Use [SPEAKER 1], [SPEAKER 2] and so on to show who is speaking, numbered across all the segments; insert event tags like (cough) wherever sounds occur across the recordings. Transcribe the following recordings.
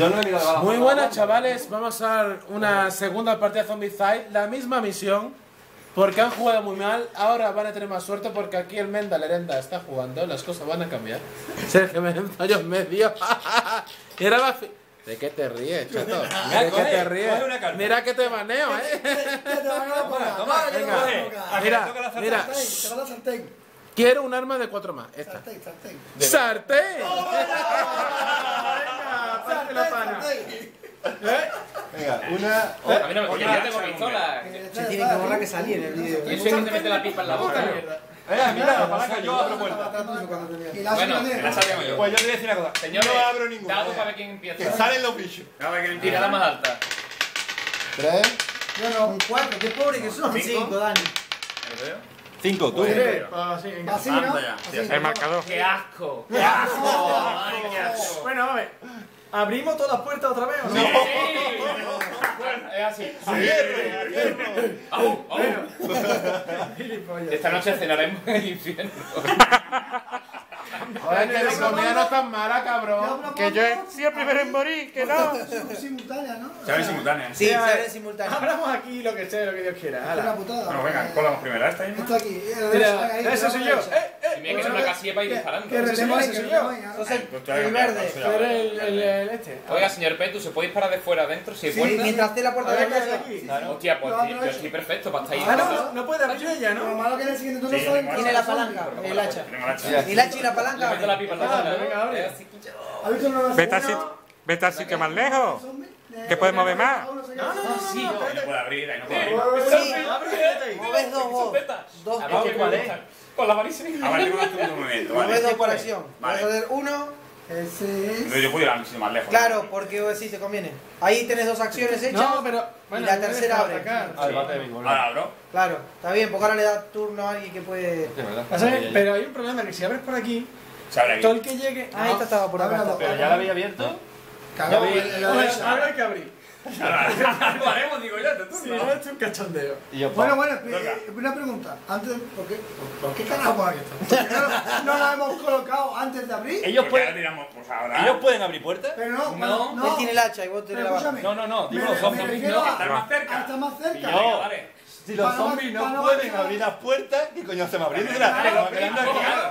[SPEAKER 1] Yo no a la
[SPEAKER 2] Muy buenas chavales, vamos a dar una segunda partida de Zombicide, la misma misión, porque han jugado muy mal, ahora van a tener más suerte porque aquí el Menda Lerenda está jugando, las cosas van a cambiar. (laughs) Sergio me yo en medio. (laughs) va fi- ¿De qué te ríes, chato? ¿De qué
[SPEAKER 1] coge,
[SPEAKER 2] te ríes? Mira que te baneo, eh.
[SPEAKER 1] Toma,
[SPEAKER 2] Venga.
[SPEAKER 1] A que
[SPEAKER 2] Mira,
[SPEAKER 1] la
[SPEAKER 2] mira.
[SPEAKER 3] La.
[SPEAKER 2] Quiero un arma de cuatro más, esta.
[SPEAKER 3] Sartén, sartén.
[SPEAKER 2] ¡Sartén!
[SPEAKER 1] Venga, una.
[SPEAKER 4] A mí no me porque yo tengo pistola.
[SPEAKER 3] Se tiene que borrar que salí en el vídeo.
[SPEAKER 4] Yo soy el que te mete la pipa en la boca.
[SPEAKER 1] Eh, mira, la palanca, yo abro puerta.
[SPEAKER 3] Y la
[SPEAKER 4] Bueno, que la sabemos yo.
[SPEAKER 1] Pues yo te voy a decir una cosa.
[SPEAKER 4] Señores,
[SPEAKER 1] no abro ninguna.
[SPEAKER 4] dado
[SPEAKER 1] eh.
[SPEAKER 4] para ver quién
[SPEAKER 1] Que
[SPEAKER 4] empieza.
[SPEAKER 1] salen los bichos.
[SPEAKER 4] Tira la más alta.
[SPEAKER 1] Tres.
[SPEAKER 3] Yo no, un cuatro, qué pobre que son. Cinco, Dani.
[SPEAKER 4] ¿Lo veo?
[SPEAKER 1] Cinco, tú.
[SPEAKER 3] Así, ¿no? Así,
[SPEAKER 5] El marcador.
[SPEAKER 4] ¡Qué asco! ¡Qué asco! Ay, qué asco!
[SPEAKER 6] Bueno, a ver. ¿Abrimos todas las puertas otra vez o no?
[SPEAKER 4] Sí. (laughs) Bueno, es así. Au, au. Esta noche cenaremos en el infierno. (laughs) (laughs)
[SPEAKER 2] Joder, que la comida no es tan mala, cabrón.
[SPEAKER 5] Que yo he sido el primero en morir, que no. (laughs)
[SPEAKER 3] Simultánea, ¿no?
[SPEAKER 7] Se ven simultáneas.
[SPEAKER 3] Sí, se abre simultáneo.
[SPEAKER 6] Abramos aquí lo que sea, lo que Dios quiera.
[SPEAKER 3] Es una
[SPEAKER 6] hala.
[SPEAKER 3] putada.
[SPEAKER 7] Bueno, venga, colamos primero esta misma.
[SPEAKER 3] Esto aquí. eh, ahí,
[SPEAKER 6] soy yo. ¡Eh, eh!
[SPEAKER 4] Y mira que es una casilla para ir disparando.
[SPEAKER 3] Que
[SPEAKER 6] Ese soy yo,
[SPEAKER 3] retemos
[SPEAKER 6] ese
[SPEAKER 3] ahí,
[SPEAKER 6] soy yo. el,
[SPEAKER 7] Pues
[SPEAKER 6] el
[SPEAKER 7] el
[SPEAKER 6] verde. el, el, el este.
[SPEAKER 4] Oiga, señor Petu, ¿se puede disparar de fuera adentro si hay
[SPEAKER 3] Sí,
[SPEAKER 4] puerta?
[SPEAKER 3] mientras esté la puerta sí.
[SPEAKER 4] Hostia, pues
[SPEAKER 3] Lo
[SPEAKER 4] yo estoy
[SPEAKER 3] eso.
[SPEAKER 4] perfecto para estar ahí.
[SPEAKER 6] Ah, no, no puede abrir ella,
[SPEAKER 3] Lo
[SPEAKER 6] ¿no?
[SPEAKER 3] malo que en el siguiente turno tiene la palanca, el hacha.
[SPEAKER 7] La hacha.
[SPEAKER 3] Y la palanca.
[SPEAKER 4] La pipa la
[SPEAKER 6] Ah.
[SPEAKER 4] Es así,
[SPEAKER 3] ¿Ha visto una vez
[SPEAKER 5] Vete al sitio, vete más lejos. Que puedes mover más.
[SPEAKER 6] No, no, no,
[SPEAKER 4] Sí,
[SPEAKER 6] no,
[SPEAKER 7] puede abrir, no puede abrir.
[SPEAKER 3] Sí,
[SPEAKER 6] vete
[SPEAKER 3] moves dos vos. Dos
[SPEAKER 4] A ver qué cuál es. Con la varicela.
[SPEAKER 7] Ah, vale, tengo un movimiento,
[SPEAKER 3] Moves
[SPEAKER 7] vale.
[SPEAKER 3] dos por acción.
[SPEAKER 7] Vale.
[SPEAKER 3] Vas a hacer uno. Ese es.
[SPEAKER 7] Yo puedo ir a más lejos.
[SPEAKER 3] Claro, porque sí te conviene. Ahí tenés dos acciones hechas.
[SPEAKER 6] No, pero. Bueno,
[SPEAKER 3] la
[SPEAKER 6] no me
[SPEAKER 3] tercera abre.
[SPEAKER 1] bingo.
[SPEAKER 7] Ahora abro.
[SPEAKER 3] Claro, está bien, porque ahora le da turno a alguien que puede.
[SPEAKER 6] Pero hay un problema, que si abres por aquí,
[SPEAKER 7] Se abre
[SPEAKER 6] todo el que llegue...
[SPEAKER 3] Ah, esta estaba por acá.
[SPEAKER 1] Pero ya la había abierto.
[SPEAKER 3] El-
[SPEAKER 6] ahora hay que abrir.
[SPEAKER 7] Ahora (laughs) lo haremos, digo yo, te
[SPEAKER 6] Si
[SPEAKER 7] turno.
[SPEAKER 6] no, es un cachondeo.
[SPEAKER 3] Bueno, bueno, eh, una pregunta. Antes, ¿por qué, por qué carajo aquí qué no, la hemos colocado antes de abrir?
[SPEAKER 1] Ellos pueden,
[SPEAKER 7] pues ahora.
[SPEAKER 1] ellos pueden abrir puertas.
[SPEAKER 3] Pero no,
[SPEAKER 4] No,
[SPEAKER 3] no. Él tiene el hacha y vos tenés la.
[SPEAKER 1] No, no, no, digo
[SPEAKER 3] Me-
[SPEAKER 1] los
[SPEAKER 7] No, estar más cerca.
[SPEAKER 3] estar más cerca.
[SPEAKER 1] Si los zombies no pueden abrir las puertas, ¿qué coño hacemos abriendo
[SPEAKER 4] claro,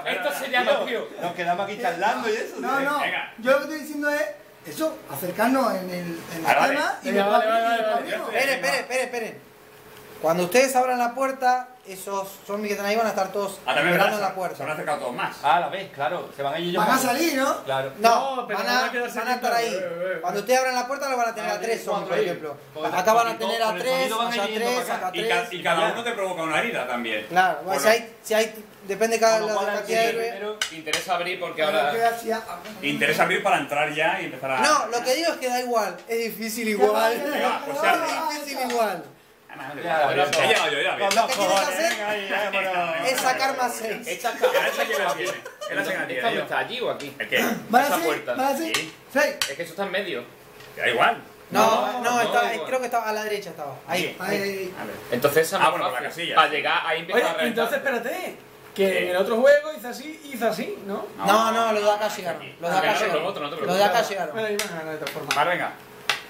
[SPEAKER 4] Esto se llama, tío.
[SPEAKER 1] Nos quedamos aquí charlando y eso.
[SPEAKER 3] No, no.
[SPEAKER 7] Venga.
[SPEAKER 3] Yo lo que estoy diciendo es eso, acercarnos en el, en
[SPEAKER 7] Vale,
[SPEAKER 3] el
[SPEAKER 7] vale.
[SPEAKER 3] tema y
[SPEAKER 6] vale, vale, vale.
[SPEAKER 3] Esperen, esperen, esperen, esperen. Cuando ustedes abran la puerta, esos zombies que están ahí van a estar todos
[SPEAKER 7] Ah,
[SPEAKER 3] esperando en la
[SPEAKER 7] Se van a
[SPEAKER 3] puerta.
[SPEAKER 7] acercar todos más.
[SPEAKER 1] Ah, la ves, claro. Se van a ir.
[SPEAKER 3] Van a salir, ¿no?
[SPEAKER 1] Claro.
[SPEAKER 3] No,
[SPEAKER 6] No, pero
[SPEAKER 3] van,
[SPEAKER 6] van
[SPEAKER 3] a,
[SPEAKER 6] quedarse
[SPEAKER 3] van a estar ahí.
[SPEAKER 6] eh, eh.
[SPEAKER 3] Cuando ustedes abran la puerta, lo van a tener
[SPEAKER 1] Ah,
[SPEAKER 3] a tres zombies, por ejemplo.
[SPEAKER 1] Porque
[SPEAKER 3] Acá van a tener a tres,
[SPEAKER 1] van
[SPEAKER 3] allá tres, acá
[SPEAKER 1] acá.
[SPEAKER 7] Y, ca-
[SPEAKER 3] tres.
[SPEAKER 7] y cada uno te provoca una herida también.
[SPEAKER 3] Claro,
[SPEAKER 7] Bueno,
[SPEAKER 3] si hay, si hay, depende cada
[SPEAKER 1] Con lo
[SPEAKER 3] la de
[SPEAKER 4] Interesa abrir porque
[SPEAKER 3] Ahora ah,
[SPEAKER 7] Interesa abrir para entrar ya y empezar a.
[SPEAKER 3] No, lo que digo es que da igual, es difícil igual.
[SPEAKER 7] Pues abre.
[SPEAKER 3] Es difícil igual.
[SPEAKER 1] Ya,
[SPEAKER 7] Ya he llegado yo, ya, bien.
[SPEAKER 1] Con dos
[SPEAKER 3] ¿Qué tienes que
[SPEAKER 1] cojones,
[SPEAKER 3] hacer?
[SPEAKER 1] venga ahí, ya, bueno.
[SPEAKER 3] Es sacar más seis.
[SPEAKER 4] Esta está.
[SPEAKER 7] Esta que la tiene. Esta que la tiene.
[SPEAKER 4] ¿Esta
[SPEAKER 7] yo.
[SPEAKER 4] está allí o aquí?
[SPEAKER 7] ¿El qué?
[SPEAKER 3] ¿Vale
[SPEAKER 4] Esa puerta. Es que eso está en medio.
[SPEAKER 7] Da igual.
[SPEAKER 3] No,
[SPEAKER 4] No,
[SPEAKER 3] creo que estaba a la derecha estaba. Ahí,
[SPEAKER 7] Ahí.
[SPEAKER 4] Entonces esa es
[SPEAKER 7] Ah, bueno, la casilla.
[SPEAKER 4] Para llegar ahí empieza
[SPEAKER 6] entonces espérate. Que en el otro juego hizo así, hizo así, ¿no?
[SPEAKER 3] No, no, los de acá llegaron. Los de acá llegaron.
[SPEAKER 4] los
[SPEAKER 3] de acá llegaron.
[SPEAKER 6] Bueno, de
[SPEAKER 7] venga.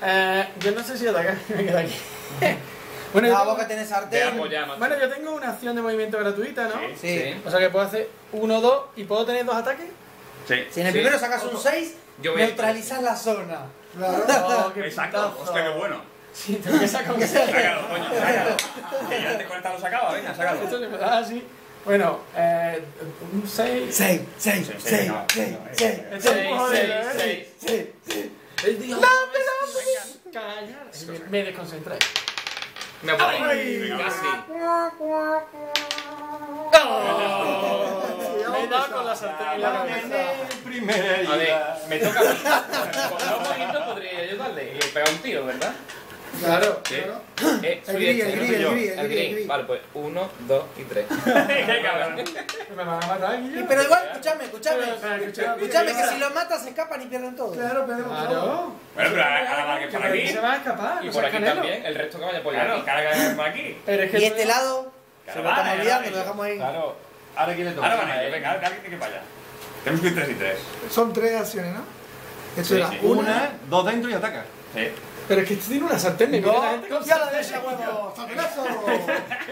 [SPEAKER 6] Eh, yo no sé si atacar, (laughs) me quedo aquí. (laughs) bueno, yo tengo,
[SPEAKER 3] vos que tenés
[SPEAKER 4] Te
[SPEAKER 3] sartén.
[SPEAKER 6] bueno, yo tengo una acción de movimiento gratuita, ¿no?
[SPEAKER 7] Sí.
[SPEAKER 3] Sí.
[SPEAKER 6] O sea que puedo hacer uno, dos y puedo tener dos ataques.
[SPEAKER 7] Sí.
[SPEAKER 3] Si en el
[SPEAKER 4] Sí.
[SPEAKER 3] primero sacas un 6,
[SPEAKER 4] Yo voy a-
[SPEAKER 3] neutralizas la zona. (laughs)
[SPEAKER 6] Oh, qué
[SPEAKER 7] Exacto.
[SPEAKER 6] puntazo.
[SPEAKER 7] Hostia, qué bueno.
[SPEAKER 6] Sí, tengo que sacar un (laughs) seis.
[SPEAKER 7] Sácalo, coño, sácalo. (laughs) Que ya antes con esta lo sacaba, venga, sácalo.
[SPEAKER 6] Así. Bueno, eh, un 6.
[SPEAKER 3] 6, 6,
[SPEAKER 7] Sí, sí,
[SPEAKER 3] 6,
[SPEAKER 7] no,
[SPEAKER 3] 6,
[SPEAKER 7] no,
[SPEAKER 3] 6,
[SPEAKER 6] Esto es
[SPEAKER 4] Seis,
[SPEAKER 6] un poco
[SPEAKER 4] seis,
[SPEAKER 6] jodido, ¿eh?
[SPEAKER 4] seis.
[SPEAKER 3] 6.
[SPEAKER 4] El día.
[SPEAKER 6] Callar. Me, me desconcentré.
[SPEAKER 4] Me voy.
[SPEAKER 6] Ay.
[SPEAKER 4] Casi.
[SPEAKER 6] Me he dado con la sartén en la cabeza.
[SPEAKER 1] Primera
[SPEAKER 4] A ver, me toca. Con dos mojitos podría ayudarle y pegar un tiro, ¿verdad?
[SPEAKER 6] Claro.
[SPEAKER 4] Sí.
[SPEAKER 6] claro.
[SPEAKER 4] Eh,
[SPEAKER 3] El gris,
[SPEAKER 4] este,
[SPEAKER 3] el gris, el gris, el
[SPEAKER 4] El
[SPEAKER 3] gris, el
[SPEAKER 4] gris.
[SPEAKER 3] gris.
[SPEAKER 4] Vale, pues uno, dos y tres. (laughs)
[SPEAKER 7] Qué cabrón.
[SPEAKER 6] Me van a matar aquí.
[SPEAKER 3] Y Pero igual, escúchame, escúchame. Escúchame que si los matas se escapan y pierden todo.
[SPEAKER 6] Claro, pero claro.
[SPEAKER 7] Bueno, pero ahora va que por aquí.
[SPEAKER 6] se va a escapar.
[SPEAKER 4] Y por aquí también, el resto que vaya por
[SPEAKER 7] Claro,
[SPEAKER 4] aquí.
[SPEAKER 7] carga por aquí.
[SPEAKER 6] Pero es que
[SPEAKER 3] Y este lado, se
[SPEAKER 7] Claro,
[SPEAKER 3] lo estamos olvidando, lo dejamos ahí.
[SPEAKER 1] Claro. Ahora quién le toca.
[SPEAKER 7] Ahora van ellos, venga, ahora que que vaya. Tenemos que ir tres y tres.
[SPEAKER 3] Son tres acciones, ¿no?
[SPEAKER 5] Eso era. Una,
[SPEAKER 1] dos dentro y ataca.
[SPEAKER 7] Sí.
[SPEAKER 6] Pero es que esto tiene una sartén, me viene la gente con
[SPEAKER 5] ¡Ya la
[SPEAKER 6] sartén.
[SPEAKER 5] deja, huevo! (laughs) ¡Sartenazo!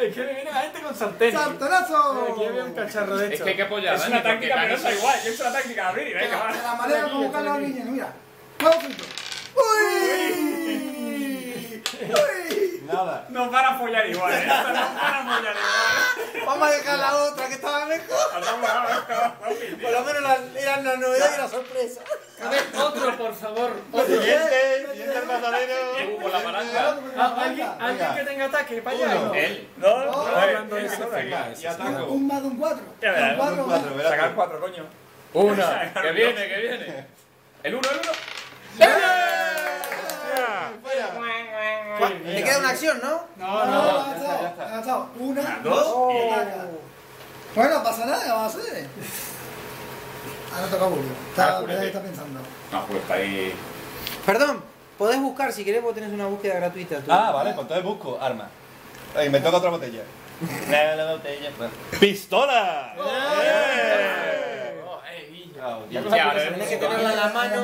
[SPEAKER 6] Es que me viene la gente con sartén.
[SPEAKER 5] ¡Sartenazo!
[SPEAKER 6] Aquí había un cacharro de
[SPEAKER 4] Es
[SPEAKER 6] hecho.
[SPEAKER 4] que hay que apoyar.
[SPEAKER 7] Es una táctica, pero da igual. Hecho la táctica de abrir y venga,
[SPEAKER 5] de la manera como buscan los niños, mira. ¡Juego frito! ¡Uy! ¡Uy!
[SPEAKER 1] Nada.
[SPEAKER 7] Nos van a follar igual, ¿eh? Nos van a follar igual.
[SPEAKER 5] Vamos a dejar la otra que estaba mejor. Por lo menos la- era una novedad y una sorpresa.
[SPEAKER 6] A ver, otro, por favor. Otro.
[SPEAKER 1] Siguiente, siguiente.
[SPEAKER 4] Tú con la palanca.
[SPEAKER 6] Ah, ¿Alguien, alguien que tenga ataque para allá.
[SPEAKER 4] Él.
[SPEAKER 7] No,
[SPEAKER 5] No,
[SPEAKER 6] hablando de
[SPEAKER 7] ¿qué
[SPEAKER 6] eso.
[SPEAKER 5] Un más de un cuatro. Un cuatro.
[SPEAKER 7] Sacar cuatro, coño.
[SPEAKER 4] Una. Que viene, que viene. El uno, el uno.
[SPEAKER 3] Queda una acción, ¿no?
[SPEAKER 5] No, no, ha gastado. Una,
[SPEAKER 7] dos
[SPEAKER 5] ataca. Bueno, no pasa nada, ¿qué vamos a hacer? Ahora toca a Julio. Está,
[SPEAKER 7] Ah, Julio, sí.
[SPEAKER 5] está pensando.
[SPEAKER 7] No, pues está ahí.
[SPEAKER 3] Perdón, podés buscar si querés, vos tenés una búsqueda gratuita. tú.
[SPEAKER 1] Ah, vale, pues entonces busco arma. Ay, me toca otra botella. La, (laughs) la botella. ¡Pistola! Ah,
[SPEAKER 4] Ya,
[SPEAKER 3] que tenerla en la mano,
[SPEAKER 5] En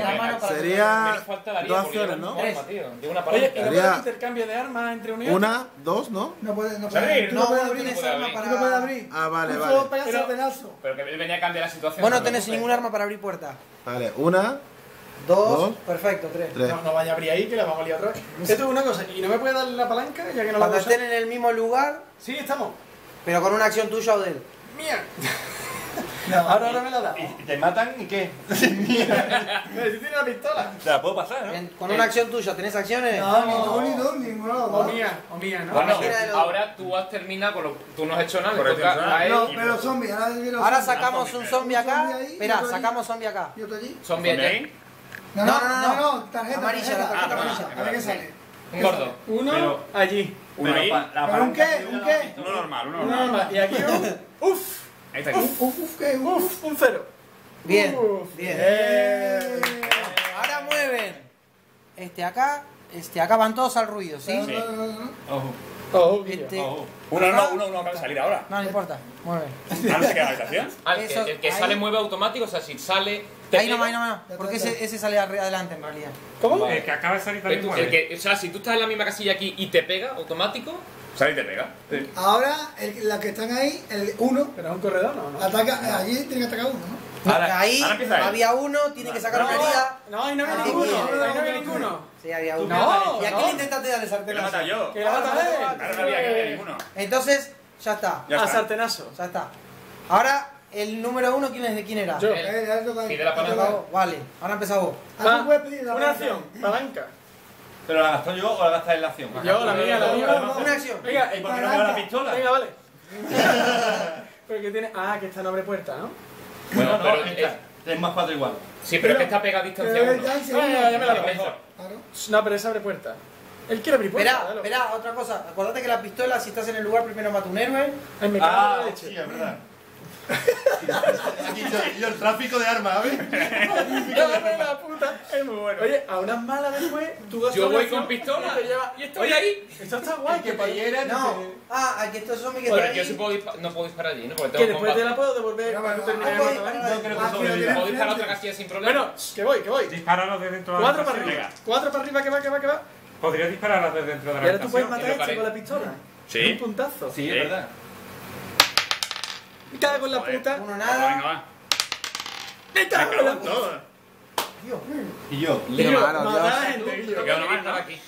[SPEAKER 5] la mano,
[SPEAKER 3] la para
[SPEAKER 8] Sería dos acciones, ¿no?
[SPEAKER 6] Oye, ¿y no
[SPEAKER 8] Sería-
[SPEAKER 6] puedes intercambio de armas entre otro?
[SPEAKER 8] una, dos, ¿no?
[SPEAKER 5] No puede, no
[SPEAKER 7] Abrir.
[SPEAKER 5] puede.
[SPEAKER 3] No,
[SPEAKER 5] no puedes
[SPEAKER 3] no
[SPEAKER 5] abrir esa
[SPEAKER 3] arma para-
[SPEAKER 5] no puedes abrir.
[SPEAKER 8] Ah, vale, vale.
[SPEAKER 5] solo pegas
[SPEAKER 6] Pero-
[SPEAKER 4] que venía a cambiar la situación.
[SPEAKER 3] Vos no tenés ningún arma para abrir puertas.
[SPEAKER 8] Vale, una,
[SPEAKER 3] Dos,
[SPEAKER 8] Dos.
[SPEAKER 3] perfecto, tres.
[SPEAKER 8] tres.
[SPEAKER 6] No, no vaya a abrir ahí que la vamos a liar otra vez. Esto es una cosa, ¿y no me puede dar la palanca ya que no la
[SPEAKER 3] Cuando
[SPEAKER 6] voy a usar?
[SPEAKER 3] estén en el mismo lugar,
[SPEAKER 6] Sí, estamos.
[SPEAKER 3] pero con una acción tuya o de él.
[SPEAKER 6] Mía.
[SPEAKER 5] No,
[SPEAKER 6] Ahora, ahora me la da.
[SPEAKER 1] ¿Y te matan y qué?
[SPEAKER 6] Si tiene la pistola.
[SPEAKER 1] Te la puedo pasar, ¿no?
[SPEAKER 3] En- Con una acción tuya, ¿tenés acciones?
[SPEAKER 5] No, ni tú, ni tú, ni ninguno de los
[SPEAKER 6] O
[SPEAKER 5] dos.
[SPEAKER 6] mía, o mía, ¿no?
[SPEAKER 4] Bueno,
[SPEAKER 3] Cualquiera de los dos.
[SPEAKER 4] ahora tú has terminado con lo tú no has hecho nada. Le
[SPEAKER 7] Correcto,
[SPEAKER 4] toca
[SPEAKER 7] ¿verdad?
[SPEAKER 4] a él.
[SPEAKER 5] No,
[SPEAKER 4] y-
[SPEAKER 5] pero los zombies, ahora vienen los
[SPEAKER 3] Ahora
[SPEAKER 5] zombies.
[SPEAKER 3] sacamos un zombie acá.
[SPEAKER 5] ahí, otro
[SPEAKER 3] sacamos zombie acá.
[SPEAKER 5] ¿Y otro allí?
[SPEAKER 4] Zombie.
[SPEAKER 5] No,
[SPEAKER 3] No,
[SPEAKER 5] no,
[SPEAKER 3] no,
[SPEAKER 5] tarjeta,
[SPEAKER 3] Amarilla, la
[SPEAKER 5] tarjeta,
[SPEAKER 3] tarjeta
[SPEAKER 5] amarilla.
[SPEAKER 3] amarilla.
[SPEAKER 5] A ver qué sale.
[SPEAKER 4] Un gordo.
[SPEAKER 6] Uno
[SPEAKER 1] Pero-
[SPEAKER 6] allí.
[SPEAKER 7] Uno ahí.
[SPEAKER 1] pa- la
[SPEAKER 5] ¿Pero un qué? ¿Un qué?
[SPEAKER 7] Uno normal, uno
[SPEAKER 6] Uno
[SPEAKER 7] normal.
[SPEAKER 6] normal. Y aquí un. (laughs) ¡Uf!
[SPEAKER 7] Ahí está aquí.
[SPEAKER 5] Uf, uf, ¿qué? Uf.
[SPEAKER 6] ¡Uf! Un cero.
[SPEAKER 3] Bien,
[SPEAKER 6] Uf.
[SPEAKER 3] bien.
[SPEAKER 5] Eh.
[SPEAKER 3] Ahora mueven. Este acá, este acá van todos al ruido, ¿sí?
[SPEAKER 5] No.
[SPEAKER 1] Ojo,
[SPEAKER 6] Oh,
[SPEAKER 3] Este,
[SPEAKER 1] ojo.
[SPEAKER 7] Uno no, uno no acaba de salir ahora.
[SPEAKER 3] no, no importa, mueven. (laughs)
[SPEAKER 7] Ah, no se queda la habitación.
[SPEAKER 4] Ah, el que,
[SPEAKER 3] Eso,
[SPEAKER 4] el que
[SPEAKER 3] ahí.
[SPEAKER 4] sale mueve automático, o sea, si sale.
[SPEAKER 3] Ahí nomás, ahí nomás, porque ese, ese sale adelante en realidad.
[SPEAKER 6] ¿Cómo?
[SPEAKER 9] El que acaba de salir también
[SPEAKER 4] El, que, o sea, si tú estás en la misma casilla aquí y te pega automático,
[SPEAKER 7] Sale y te pega.
[SPEAKER 5] Ahora, el, la que están ahí, el uno,
[SPEAKER 6] ¿Pero es un corredor no? no?
[SPEAKER 5] ataca, allí tiene que atacar uno, ¿no?
[SPEAKER 7] Ahora-
[SPEAKER 3] ahí
[SPEAKER 7] ahora
[SPEAKER 3] había uno, tiene que sacar una herida.
[SPEAKER 6] No, ahí no había
[SPEAKER 3] Ah,
[SPEAKER 6] ninguno. Ahí no había ninguno.
[SPEAKER 3] Sí, había uno.
[SPEAKER 6] No,
[SPEAKER 3] y aquí
[SPEAKER 6] no.
[SPEAKER 3] le intentaste darle
[SPEAKER 7] Que lo he
[SPEAKER 3] sartenazo.
[SPEAKER 7] matado yo.
[SPEAKER 6] Que la mata él.
[SPEAKER 7] Ahora no había que ninguno.
[SPEAKER 3] Entonces, ya está.
[SPEAKER 7] Ya
[SPEAKER 6] A
[SPEAKER 7] está.
[SPEAKER 6] sartenazo.
[SPEAKER 3] Ya está. Ahora, el número uno, ¿quién es de quién era?
[SPEAKER 6] Yo.
[SPEAKER 4] Él.
[SPEAKER 5] Eh,
[SPEAKER 4] la palanca.
[SPEAKER 3] Vale, ahora empezá vos.
[SPEAKER 5] Ah, la
[SPEAKER 6] Una acción. Palanca.
[SPEAKER 1] ¿Pero la gastó yo o la gasta en la acción?
[SPEAKER 6] Yo, la mía, la mía.
[SPEAKER 3] Una acción.
[SPEAKER 6] Venga,
[SPEAKER 1] ¿Y por qué no me da la pistola?
[SPEAKER 6] Venga, vale. (laughs) Pero que tiene. Ah, que esta no abre puerta, ¿no?
[SPEAKER 1] Bueno,
[SPEAKER 4] No,
[SPEAKER 1] no,
[SPEAKER 4] pero
[SPEAKER 1] esta.
[SPEAKER 4] es-
[SPEAKER 1] Es más cuatro igual.
[SPEAKER 4] Sí, pero es que está pegada a distancia
[SPEAKER 5] Pero
[SPEAKER 4] uno.
[SPEAKER 5] ya en
[SPEAKER 6] Ah,
[SPEAKER 5] segundo.
[SPEAKER 6] ya, ya me la
[SPEAKER 4] Mejor.
[SPEAKER 6] No, pero esa abre puerta. Él quiere abrir puerta.
[SPEAKER 3] Espera,
[SPEAKER 6] dalo.
[SPEAKER 3] espera, otra cosa. Acordate que la pistola, si estás en el lugar, primero mata un héroe.
[SPEAKER 6] Ay, me cago en
[SPEAKER 1] Ah,
[SPEAKER 6] la leche.
[SPEAKER 1] sí, es verdad. (laughs) Aquí yo, yo el tráfico de armas, ¿sabes? (laughs)
[SPEAKER 6] ¡Cago la puta! Es muy bueno. Oye, a unas malas después, tú gastas
[SPEAKER 4] Yo voy con pistola.
[SPEAKER 6] Y, te lleva- y esto
[SPEAKER 4] Oye, ahí.
[SPEAKER 6] Esto está guay.
[SPEAKER 1] que
[SPEAKER 6] Que,
[SPEAKER 1] payera
[SPEAKER 3] No. Ah, aquí estos zombies que
[SPEAKER 4] Pero
[SPEAKER 3] están
[SPEAKER 4] yo sí
[SPEAKER 3] ahí.
[SPEAKER 4] puedo dispa- no puedo disparar allí, ¿no? Porque
[SPEAKER 6] que después te la puedo devolver
[SPEAKER 5] Pero
[SPEAKER 6] cuando
[SPEAKER 5] bueno,
[SPEAKER 6] terminemos.
[SPEAKER 3] ah,
[SPEAKER 6] ¿no?
[SPEAKER 3] vale,
[SPEAKER 1] No creo que
[SPEAKER 5] Ah,
[SPEAKER 1] sobreviva.
[SPEAKER 5] pero
[SPEAKER 4] Puedo disparar a otra casilla sin problema.
[SPEAKER 6] Bueno, que voy, que voy.
[SPEAKER 9] Dispáralos de dentro de la
[SPEAKER 6] Cuatro para
[SPEAKER 9] habitación.
[SPEAKER 6] arriba. Cuatro para arriba, que va, que va, que va.
[SPEAKER 9] Podría dispararlas desde dentro de
[SPEAKER 6] Y
[SPEAKER 9] la
[SPEAKER 6] ahora tú puedes
[SPEAKER 9] habitación.
[SPEAKER 6] matar a
[SPEAKER 4] y
[SPEAKER 6] este con la pistola.
[SPEAKER 7] Sí.
[SPEAKER 6] Un puntazo.
[SPEAKER 1] Sí, es verdad.
[SPEAKER 6] Me cago en la puta.
[SPEAKER 3] Uno
[SPEAKER 7] Venga,
[SPEAKER 3] nada.
[SPEAKER 7] va.
[SPEAKER 6] Me cago en la puta.
[SPEAKER 7] Todo.
[SPEAKER 3] Dios mío.
[SPEAKER 1] Y yo.
[SPEAKER 6] Guillo,
[SPEAKER 8] Qué malo,
[SPEAKER 6] matar a
[SPEAKER 8] Dios.
[SPEAKER 4] Yo aquí.